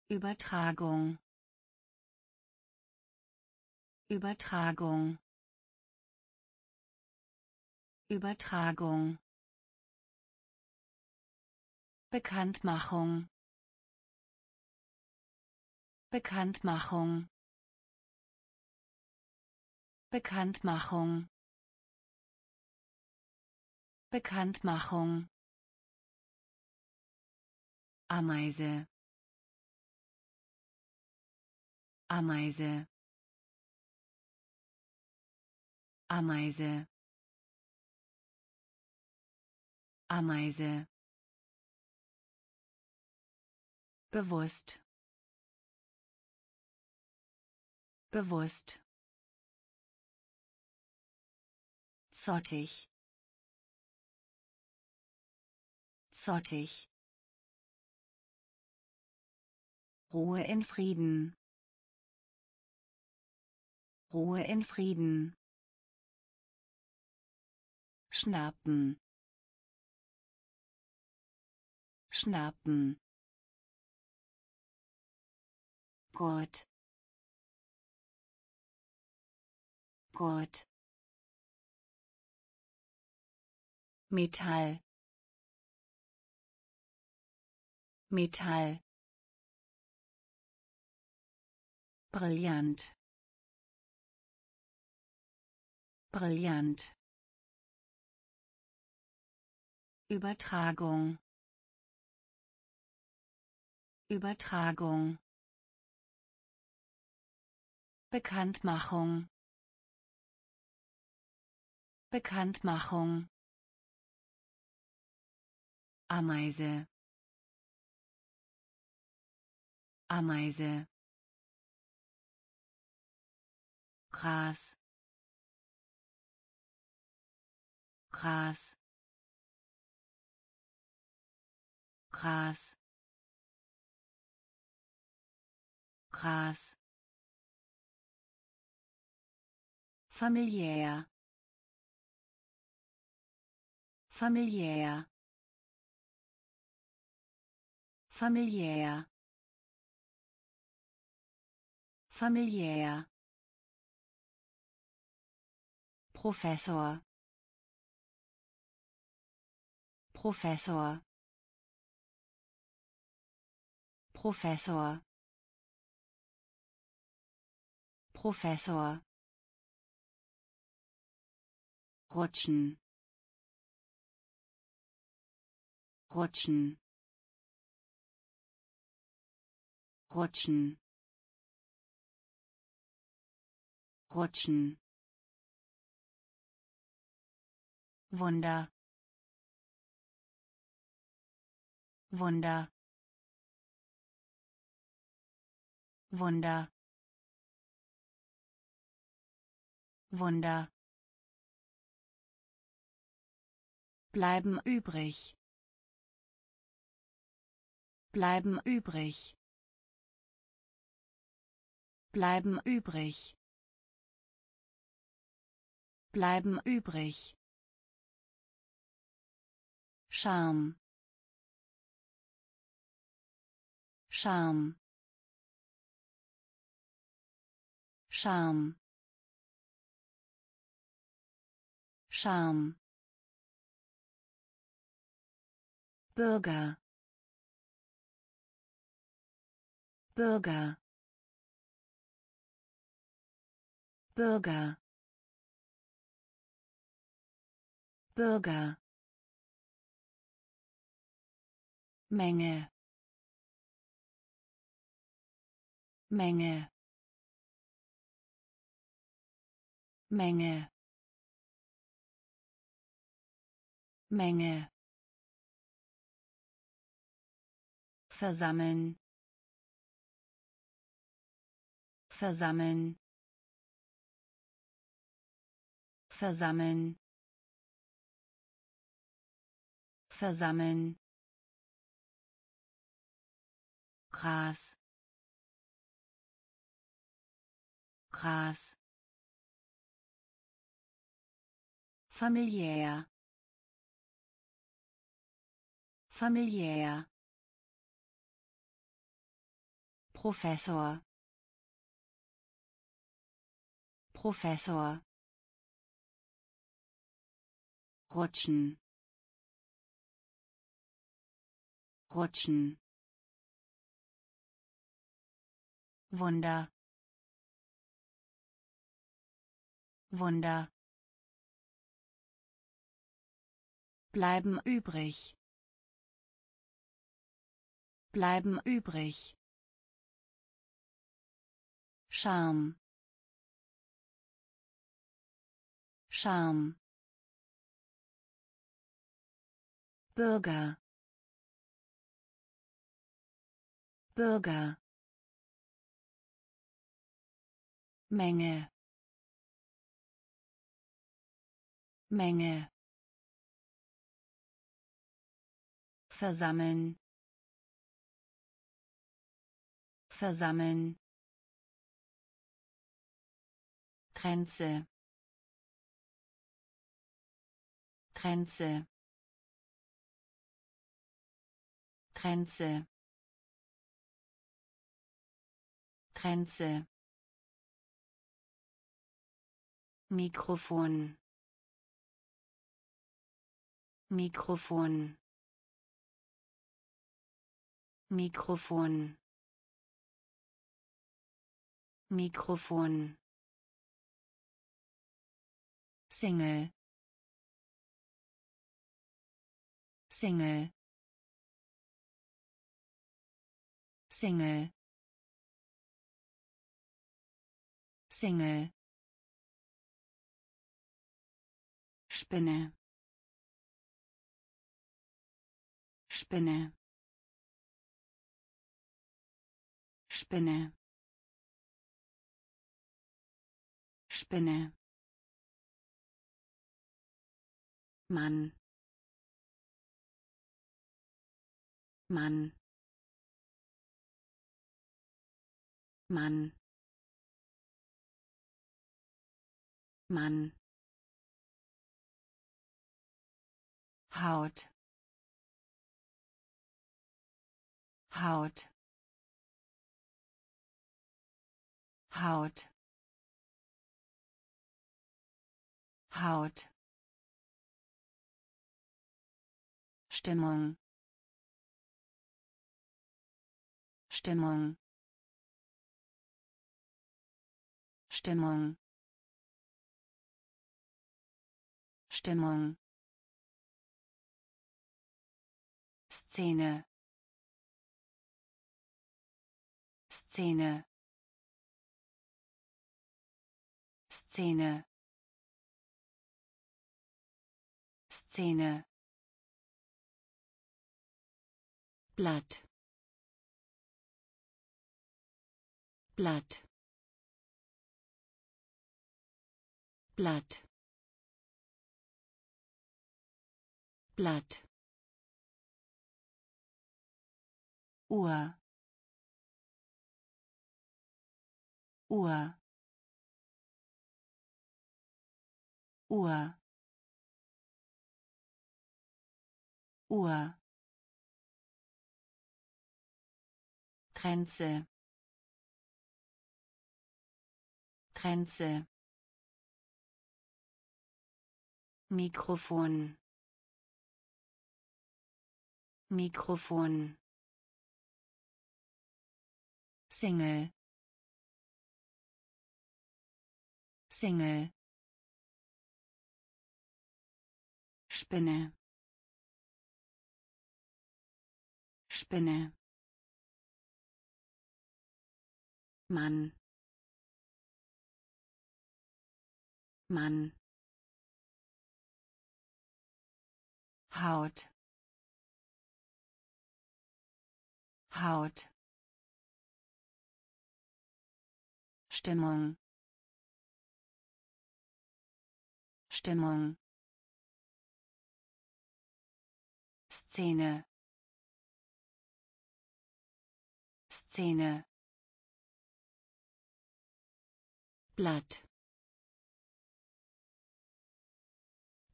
Übertragung. Übertragung. Übertragung. Bekanntmachung Bekanntmachung Bekanntmachung Bekanntmachung Ameise. Ameise. Ameise. Ameise. Bewusst. Bewusst. Zottig. Zottig Ruhe in Frieden. Ruhe in Frieden. Schnappen. Schnappen. Gurt Gurt Metall. Metall Brillant. Brillant. Übertragung. Übertragung. Bekanntmachung. Bekanntmachung. Ameise. Ameise Gras. Gras. Gras. Gras. Familiär. Familiär. Familiär. Familiär Professor. Professor. Professor. Professor. Rutschen. Rutschen. Rutschen. Rutschen Wunder. Wunder. Wunder. Wunder. Bleiben übrig. Bleiben übrig. Bleiben übrig. Bleiben übrig Charme Charme Charme Charme Bürger. Bürger. Bürger. Bürger Menge. Menge. Menge. Menge. Versammeln. Versammeln. Versammeln. Versammeln Gras. Gras. Familiär. Familiär. Professor. Professor. Rutschen. Rutschen Wunder. Wunder. Bleiben übrig. Bleiben übrig. Charme Charme Bürger. Bürger Menge. Menge. Versammeln. Versammeln. Grenze. Grenze. Grenze. Grenze Mikrofon. Mikrofon. Mikrofon. Mikrofon. Single. Single. Single. Single Spinne. Spinne. Spinne. Spinne. Mann. Mann. Mann. Mann Haut. Haut. Haut. Haut. Stimmung. Stimmung. Stimmung. Stimmung Szene. Szene. Szene. Szene. Blatt. Blatt. Blatt. Blatt Uhr. Uhr. Uhr. Uhr. Grenze Grenze Mikrofon. Mikrofon Single. Single. Spinne. Spinne. Mann. Mann. Haut. Haut Stimmung. Stimmung. Szene. Szene. Blatt.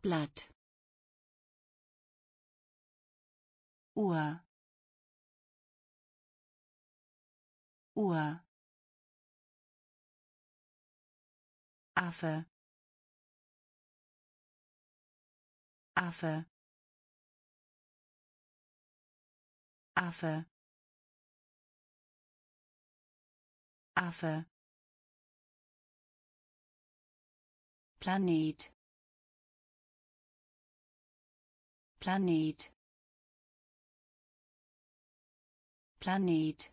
Blatt. Uhr. Uhr Affe. Affe. Affe. Affe. Planet. Planet. Planet.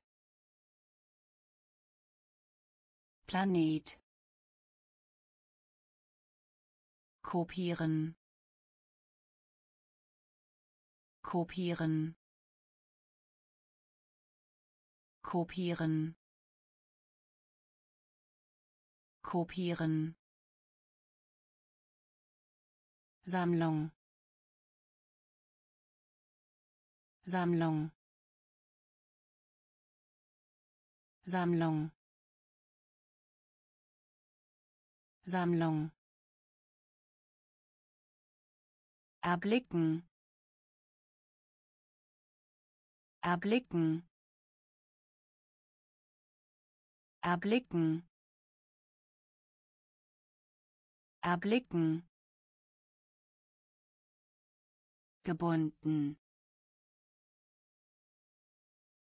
Planet kopieren. Kopieren. Kopieren. Kopieren. Sammlung. Sammlung. Sammlung. Sammlung erblicken. Erblicken. Erblicken. Erblicken. Gebunden.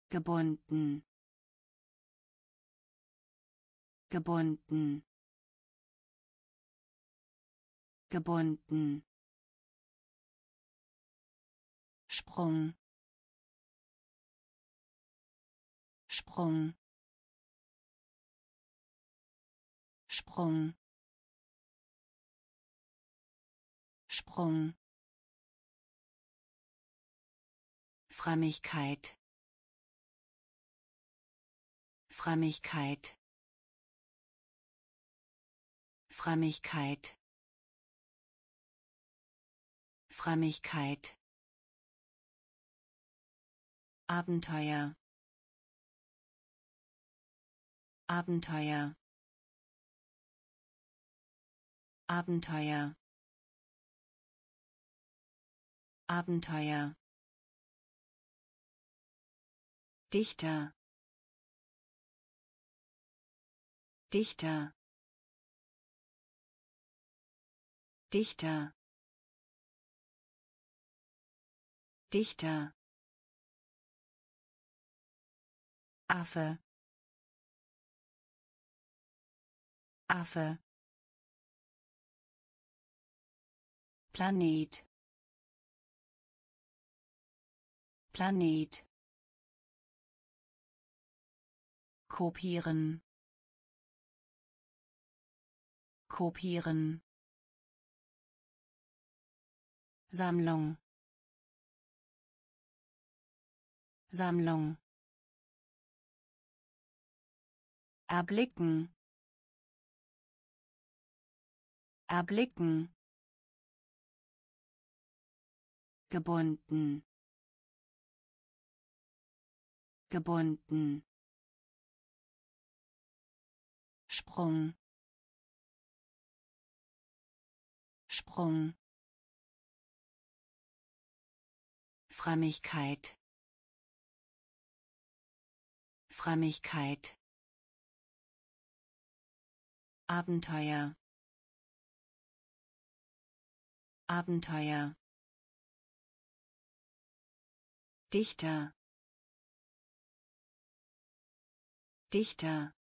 Gebunden. Gebunden. Gebunden Sprung. Sprung. Sprung. Sprung. Frömmigkeit. Frömmigkeit. Frömmigkeit. Frömmigkeit Abenteuer. Abenteuer. Abenteuer. Abenteuer. Dichter. Dichter. Dichter. Dichter Affe. Affe. Planet. Planet. Kopieren. Kopieren. Sammlung. Sammlung erblicken. Erblicken. Gebunden. Gebunden. Sprung. Sprung. Frömmigkeit. Frömmigkeit Abenteuer. Abenteuer. Dichter. Dichter